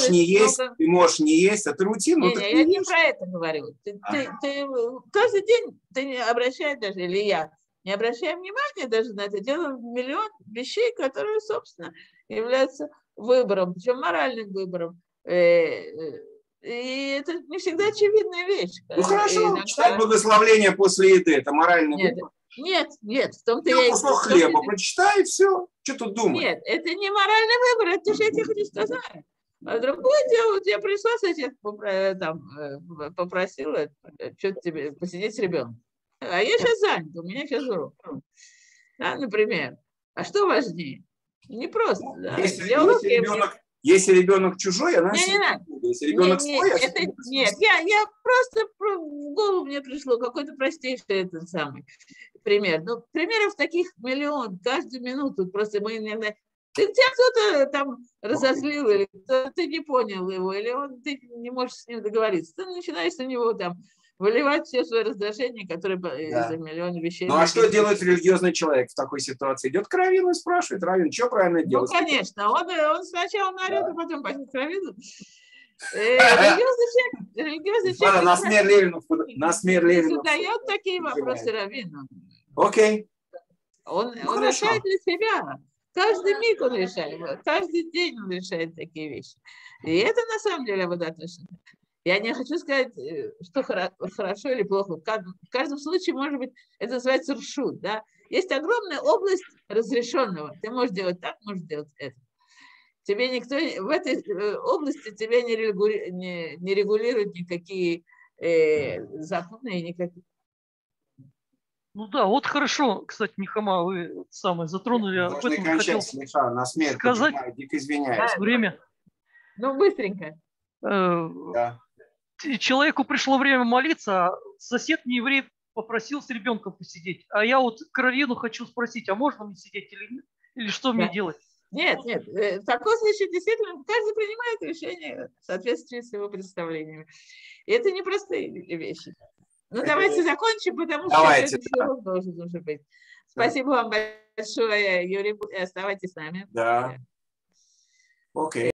Ты не есть, много- ты можешь не есть, это рутина. Не, не, не я не про это говорю. Ты, ты- Ага. ты, э, каждый день ты не обращаешь даже, или я, не обращаю внимания даже на это, делаем миллион вещей, которые, собственно, являются выбором, причем моральным выбором. Э, э, И это не всегда очевидная вещь. Ну хорошо, Иногда- читать благословление после еды, это моральный Нет, выбор. Нет, нет, в том-то я кусок хлеба, прочитай, и все. Что тут думать? Нет, это не моральный выбор, это то, что я тебе хочу сказать. А другое дело, вот я пришла, сосед попро- там, э, попросила что-то тебе посидеть с ребенком. А я сейчас занят, у меня сейчас урок. Да, например. А что важнее? Не просто. Да. Если, если ребенок, если ребенок чужой, она Не, не. Если Не, ребенок не, свой, я это- сидеть нет, я, я просто про- в голову мне пришло какой-то простейший этот самый пример. Ну, примеров таких миллион, каждую минуту. Просто мы иногда... Ты, тебя кто-то там разозлил, или кто- ты не понял его, или он, ты не можешь с ним договориться. Ты начинаешь на него там выливать все свое раздражение, которое по- из-за миллиона вещей. Ну а что делает религиозный человек в такой ситуации? Идет к Равину и спрашивает, Равин, что правильно Ну, делать? конечно, он, э, он сначала наорет, а потом пойдет к раввину. Э, [LAUGHS] Религиозный человек, религиозный Ладно, человек на не смерть Левину, на смерть не Левину. задает такие вопросы раввину. Окей. Он, Ну, он решает для себя. Каждый миг он решает. Каждый день он решает такие вещи. И это на самом деле обладательство. Я не хочу сказать, э, что хоро- хорошо или плохо. В каждом, случае, может быть, это называется ршут. Да? Есть огромная область разрешенного. Ты можешь делать так, можешь делать это. Тебе никто не- в этой э, области тебя не, регули- не, не регулируют никакие э, законы и никакие. Ну да, вот хорошо, кстати, Нихама, вы самое затронули, об Можно и этом хотел кончать слегка, на смерть. сказать. Дико извиняюсь. время. Ну, быстренько. Э, Да. Человеку пришло время молиться, а сосед не еврей попросил с ребенком посидеть. А я вот к раввину хочу спросить, а можно мне сидеть или нет? Или что мне Да. делать? Нет, нет. э, В таком случае действительно каждый принимает решение в соответствии с его представлениями. И это непростые вещи. Ну, давайте закончим, потому что Давайте, урок должен уже быть. Спасибо вам большое, Юрий. Оставайтесь с нами. Да. Окей.